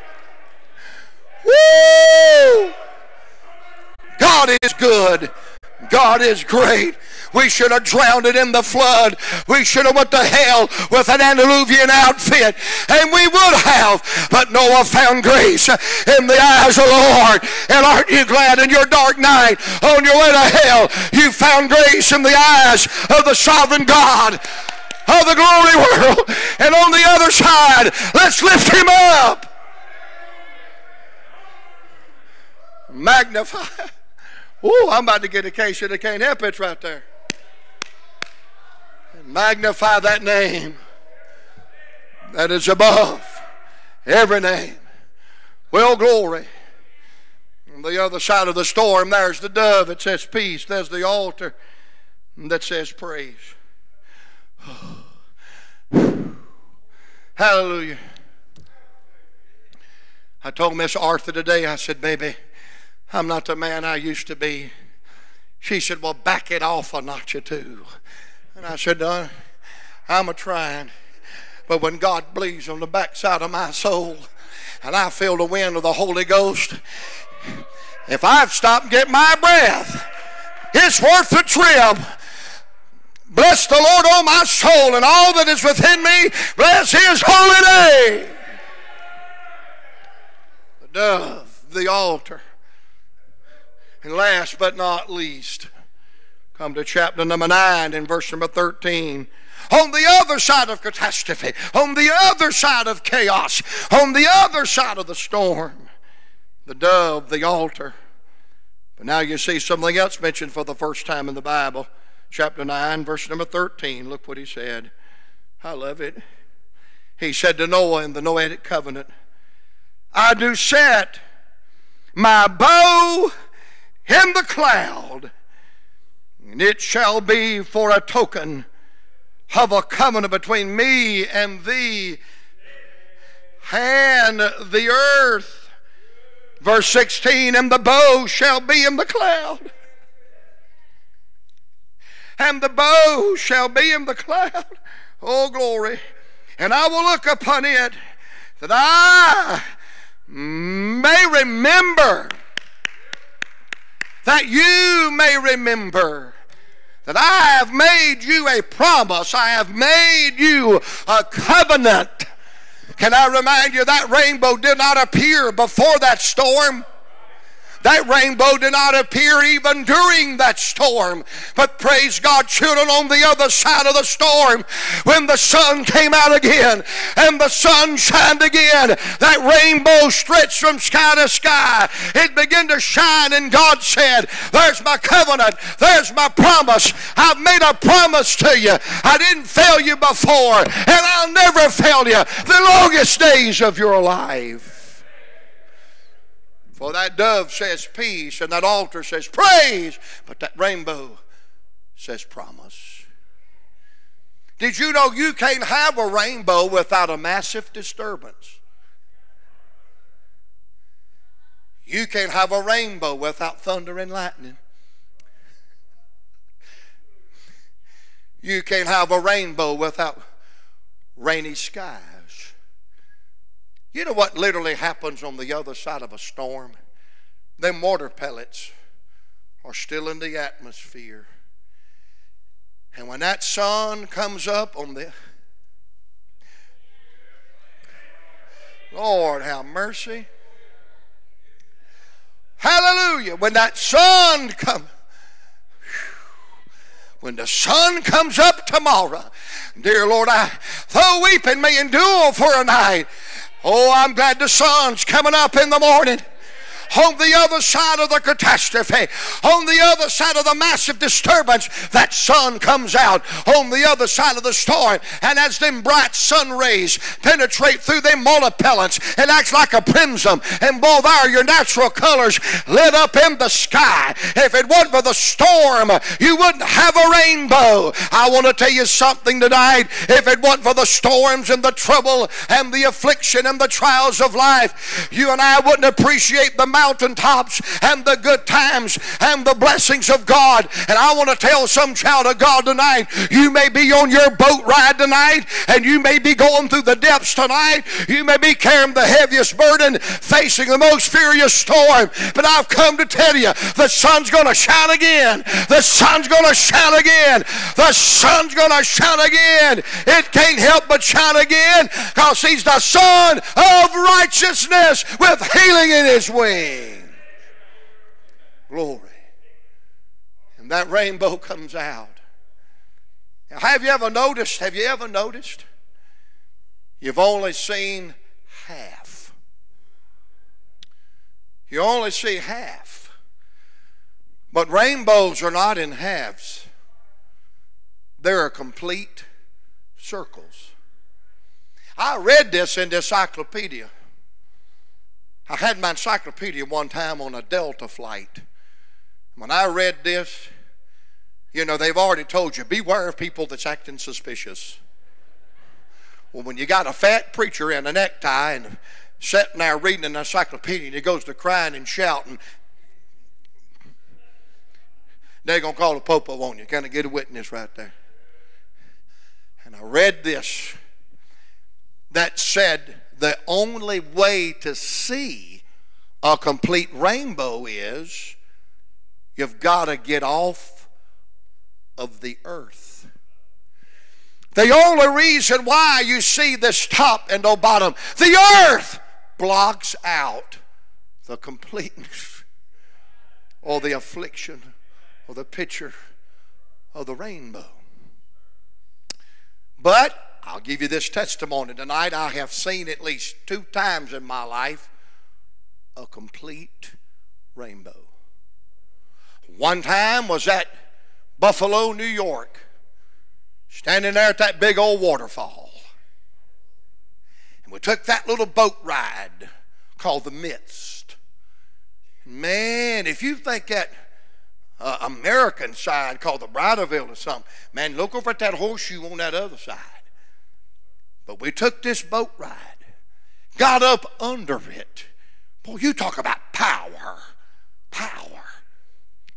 Woo! God is good. God is great. We should have drowned it in the flood. We should have went to hell with an antediluvian outfit, and we would have. But Noah found grace in the eyes of the Lord. And aren't you glad in your dark night on your way to hell, you found grace in the eyes of the sovereign God of the glory world? And on the other side, let's lift him up. Magnify. Oh, I'm about to get a case and I can't help it right there. Magnify that name that is above every name. Well, glory. On the other side of the storm, there's the dove that says peace. There's the altar that says praise. Hallelujah. I told Miss Arthur today, I said, baby, I'm not the man I used to be. She said, well, back it off a notch or two. And I said, uh, I'm a trying. But when God bleeds on the backside of my soul and I feel the wind of the Holy Ghost, if I've stopped and get my breath, it's worth the trip. Bless the Lord, oh my soul, and all that is within me. Bless his holy name. The dove, the altar. And last but not least, come to chapter number 9 and verse number 13. on the other side of catastrophe, on the other side of chaos, on the other side of the storm. The dove, the altar. But now you see something else mentioned for the first time in the Bible. Chapter 9, verse number 13. Look what he said. I love it. He said to Noah in the Noahic covenant, I do set my bow in the cloud, and it shall be for a token of a covenant between me and thee and the earth. Verse 16, and the bow shall be in the cloud. And the bow shall be in the cloud. Oh, glory. And I will look upon it that I may remember, that you may remember that I have made you a promise, I have made you a covenant. Can I remind you that rainbow did not appear before that storm? That rainbow did not appear even during that storm. But praise God, children, on the other side of the storm, when the sun came out again and the sun shined again, that rainbow stretched from sky to sky. It began to shine, and God said, There's my covenant, there's my promise. I've made a promise to you. I didn't fail you before, and I'll never fail you the longest days of your life. For that dove says peace, and that altar says praise, but that rainbow says promise. Did you know you can't have a rainbow without a massive disturbance? You can't have a rainbow without thunder and lightning. You can't have a rainbow without rainy skies. You know what literally happens on the other side of a storm? Them mortar pellets are still in the atmosphere. And when that sun comes up on the Lord, have mercy. Hallelujah. When that sun comes, when the sun comes up tomorrow, dear Lord, I, though weeping may endure for a night, oh, I'm glad the sun's coming up in the morning on the other side of the catastrophe, on the other side of the massive disturbance, that sun comes out on the other side of the storm. And as them bright sun rays penetrate through them monopellants, it acts like a prism. And both are your natural colors lit up in the sky. If it wasn't for the storm, you wouldn't have a rainbow. I want to tell you something tonight. If it wasn't for the storms and the trouble and the affliction and the trials of life, you and I wouldn't appreciate the mountaintops and the good times and the blessings of God. And I want to tell some child of God tonight, you may be on your boat ride tonight and you may be going through the depths tonight. You may be carrying the heaviest burden, facing the most furious storm. But I've come to tell you, the sun's going to shine again. The sun's going to shine again. The sun's going to shine again. It can't help but shine again because he's the son of righteousness with healing in his wings. Glory. And that rainbow comes out. Now, have you ever noticed? Have you ever noticed? You've only seen half. You only see half. But rainbows are not in halves, they're complete circles. I read this in the encyclopedia. I had my encyclopedia one time on a Delta flight. When I read this, you know, they've already told you beware of people that's acting suspicious. Well, when you got a fat preacher in a necktie and sitting there reading an encyclopedia and he goes to crying and shouting, they're going to call the popo on you. Kind of get a witness right there. And I read this that said the only way to see a complete rainbow is you've got to get off of the earth. The only reason why you see this top and no bottom, the earth blocks out the completeness or the affliction or the picture of the rainbow. But I'll give you this testimony tonight. I have seen at least two times in my life a complete rainbow. One time was at Buffalo, New York, standing there at that big old waterfall. And we took that little boat ride called the Mist. Man, if you think that uh, American side called the Bridalveil or something, man, look over at that horseshoe on that other side. But we took this boat ride, got up under it. Boy, you talk about power. Power.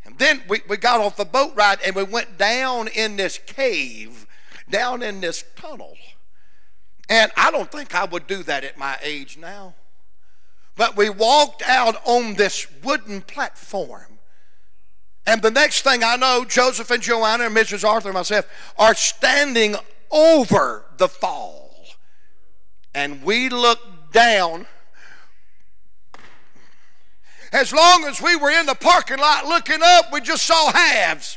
And then we, we got off the boat ride and we went down in this cave, down in this tunnel. And I don't think I would do that at my age now. But we walked out on this wooden platform. And the next thing I know, Joseph and Joanna and Mrs. Arthur and myself are standing over the fall. And we looked down. As long as we were in the parking lot looking up, we just saw halves.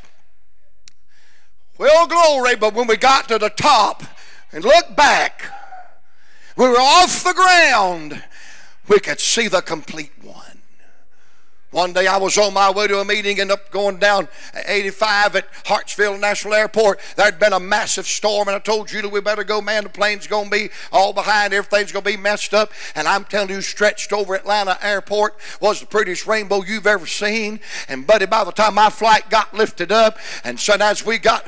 Well, glory, but when we got to the top and looked back, we were off the ground, we could see the complete one. One day I was on my way to a meeting and up going down 85 at Hartsfield National Airport. There'd been a massive storm, and I told Judah we better go, man. The plane's going to be all behind, everything's going to be messed up. And I'm telling you, stretched over Atlanta Airport was the prettiest rainbow you've ever seen. And, buddy, by the time my flight got lifted up, and so as we got,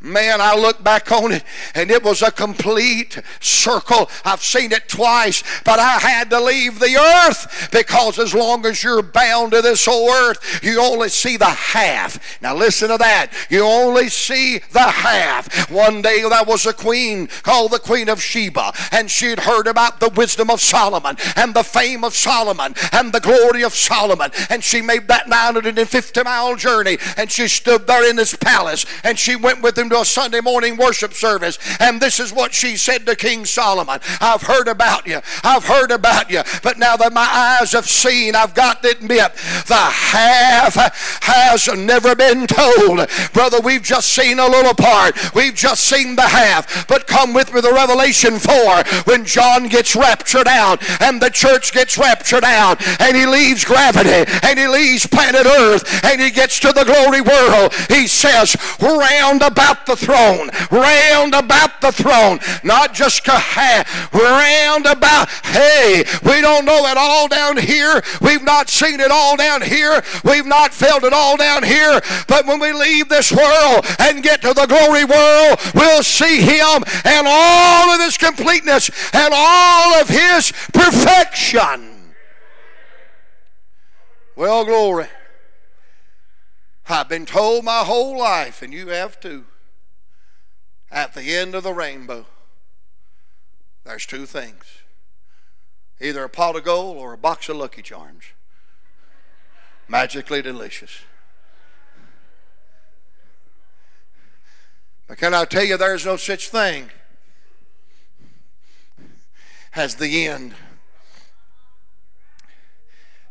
man, I looked back on it, and it was a complete circle. I've seen it twice, but I had to leave the earth because as long as you're bound to this whole earth, you only see the half. Now listen to that. You only see the half. One day there was a queen called the Queen of Sheba, and she had heard about the wisdom of Solomon and the fame of Solomon and the glory of Solomon. And she made that 950 mile journey, and she stood there in his palace, and she went with him to a Sunday morning worship service. And this is what she said to King Solomon I've heard about you. I've heard about you. But now that my eyes have seen, I've got to admit, the half has never been told. Brother, we've just seen a little part. We've just seen the half. But come with me to Revelation 4 when John gets raptured out and the church gets raptured out and he leaves gravity and he leaves planet Earth and he gets to the glory world. He says, round about the throne, round about the throne, not just half, round about. Hey, we don't know it all down here. We've not seen it all down here. We've not felt it all down here. But when we leave this world and get to the glory world, we'll see him and all of his completeness and all of his perfection. Well, glory. I've been told my whole life, and you have too, at the end of the rainbow, there's two things either a pot of gold or a box of Lucky Charms. Magically delicious. But can I tell you, there's no such thing as the end.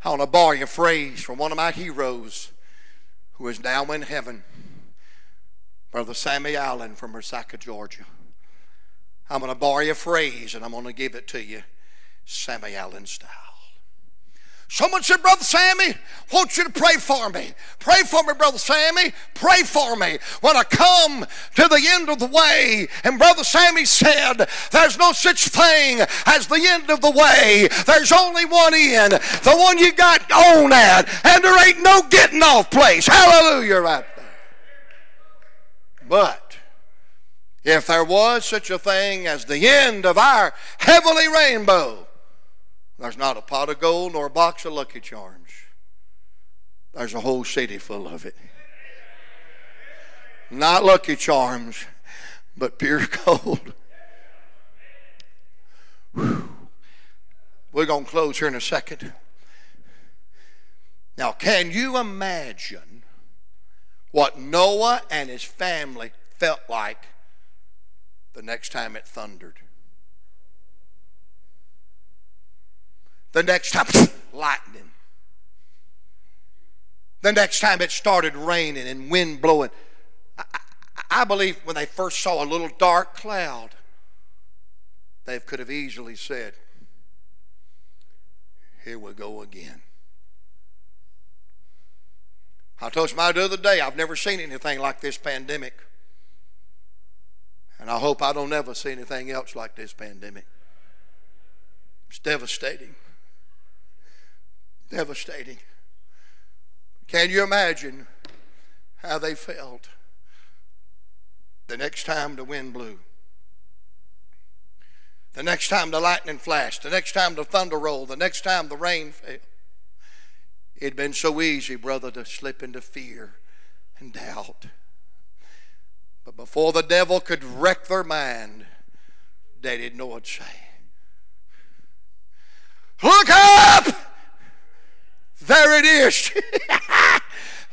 I want to borrow a phrase from one of my heroes who is now in heaven, Brother Sammy Allen from Resaca, Georgia. I'm going to borrow a phrase and I'm going to give it to you, Sammy Allen style. Someone said, Brother Sammy, want you to pray for me. Pray for me, Brother Sammy. Pray for me when I come to the end of the way. And Brother Sammy said, There's no such thing as the end of the way. There's only one end, the one you got on at, and there ain't no getting off place. Hallelujah, right there. But if there was such a thing as the end of our heavenly rainbow, there's not a pot of gold nor a box of Lucky Charms. There's a whole city full of it. Not Lucky Charms, but pure gold. We're going to close here in a second. Now, can you imagine what Noah and his family felt like the next time it thundered? The next time, lightning. The next time it started raining and wind blowing. I, I, I believe when they first saw a little dark cloud, they could have easily said, Here we go again. I told you the other day, I've never seen anything like this pandemic. And I hope I don't ever see anything else like this pandemic. It's devastating. Devastating. Can you imagine how they felt the next time the wind blew? The next time the lightning flashed, the next time the thunder rolled, the next time the rain fell. It'd been so easy, brother, to slip into fear and doubt. But before the devil could wreck their mind, they didn't know what to say. Look up! There it is.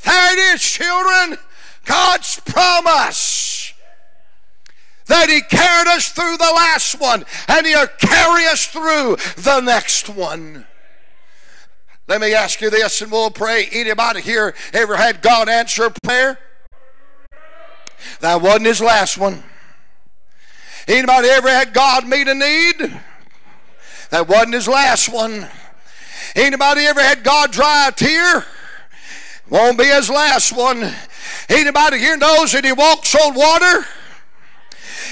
there it is, children. God's promise that He carried us through the last one and He'll carry us through the next one. Let me ask you this and we'll pray. Anybody here ever had God answer prayer? That wasn't his last one. Anybody ever had God meet a need? That wasn't his last one. Anybody ever had God dry a tear? Won't be his last one. Anybody here knows that he walks on water?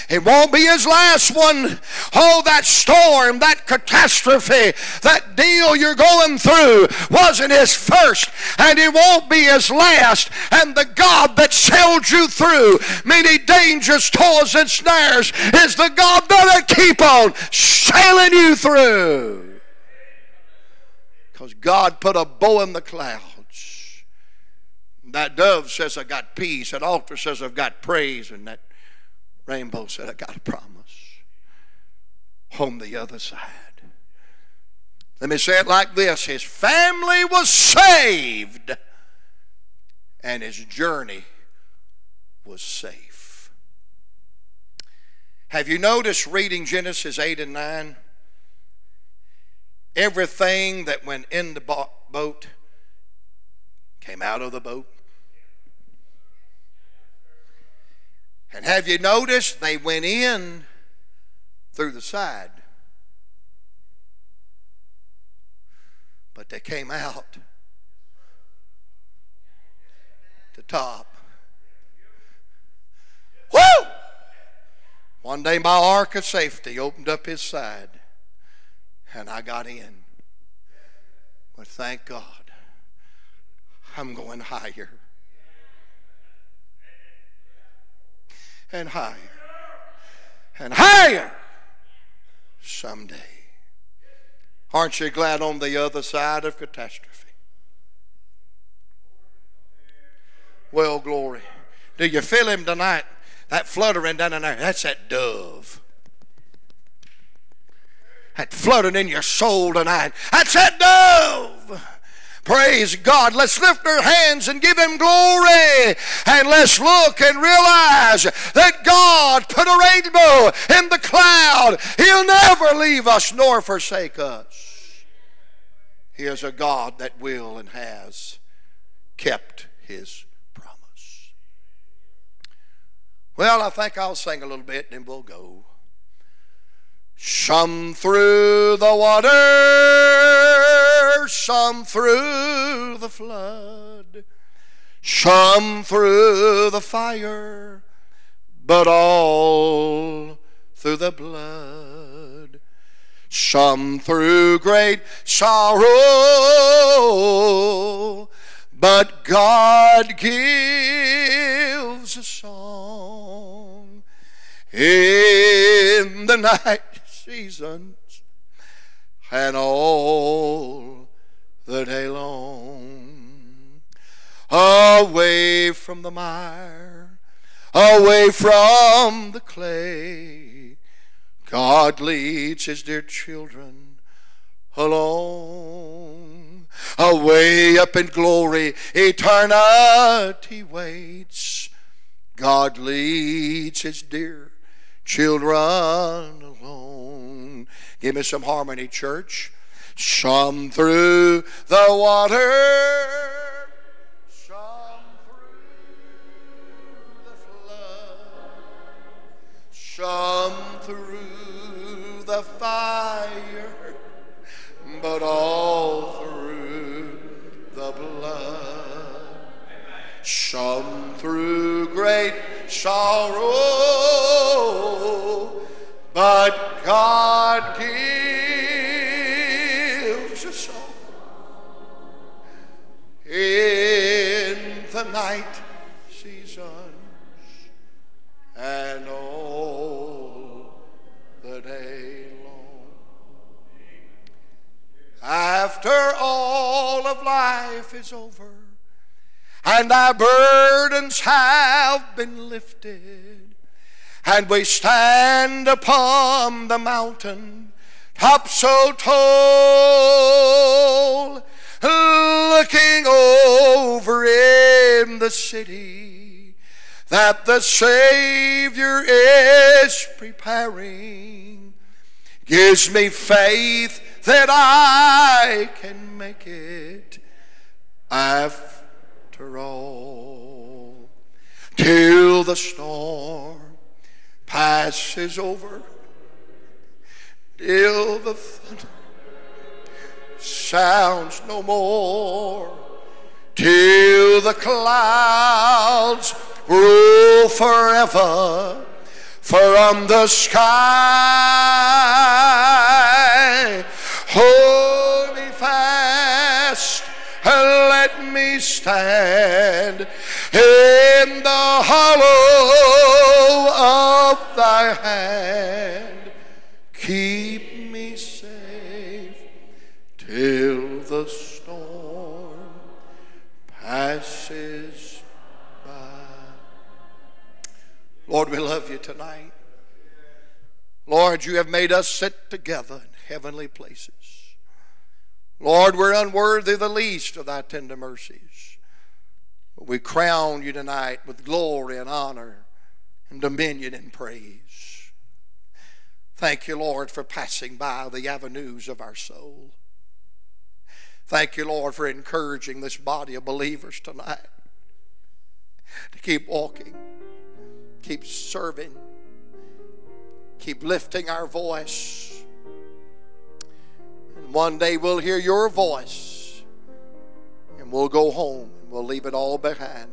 It won't be his last one. Oh, that storm, that catastrophe, that deal you're going through wasn't his first, and it won't be his last. And the God that sailed you through many dangers, toils, and snares is the God that'll keep on sailing you through. Because God put a bow in the clouds. That dove says, I got peace. That altar says, I've got praise. And that Rainbow said, I got a promise on the other side. Let me say it like this His family was saved, and his journey was safe. Have you noticed reading Genesis 8 and 9? Everything that went in the boat came out of the boat. And have you noticed they went in through the side, but they came out the top. Woo! One day my ark of safety opened up his side and I got in. But thank God, I'm going higher. and higher and higher someday. Aren't you glad on the other side of catastrophe? Well, glory. Do you feel him tonight? That fluttering down in there, that's that dove. That fluttering in your soul tonight, that's that dove. Praise God. Let's lift our hands and give Him glory. And let's look and realize that God put a rainbow in the cloud. He'll never leave us nor forsake us. He is a God that will and has kept His promise. Well, I think I'll sing a little bit and then we'll go. Some through the water, some through the flood, some through the fire, but all through the blood. Some through great sorrow, but God gives a song in the night seasons and all the day long. Away from the mire, away from the clay, God leads his dear children along. Away up in glory, eternity waits. God leads his dear children alone. Give me some harmony, church. Some through the water. some through the fire, but all through the blood. Some through great sorrow, but God gives us all in the night seasons and all the day long. After all of life is over and our burdens have been lifted, and we stand upon the mountain top so tall, looking over in the city that the Savior is preparing, gives me faith that I can make it after all. Till the storm passes over, till the thunder sounds no more, till the clouds rule forever from the sky. Hold me fast let me stand in the hollow of thy hand. Keep me safe till the storm passes by. Lord, we love you tonight. Lord, you have made us sit together in heavenly places. Lord, we're unworthy the least of thy tender mercies. But we crown you tonight with glory and honor and dominion and praise. Thank you, Lord, for passing by the avenues of our soul. Thank you, Lord, for encouraging this body of believers tonight to keep walking, keep serving, keep lifting our voice. One day we'll hear your voice and we'll go home and we'll leave it all behind.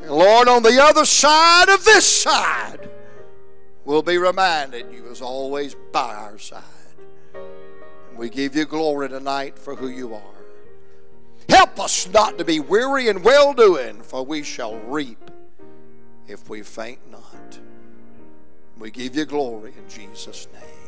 And Lord, on the other side of this side, we'll be reminded you was always by our side. And we give you glory tonight for who you are. Help us not to be weary in well doing, for we shall reap if we faint not. We give you glory in Jesus' name.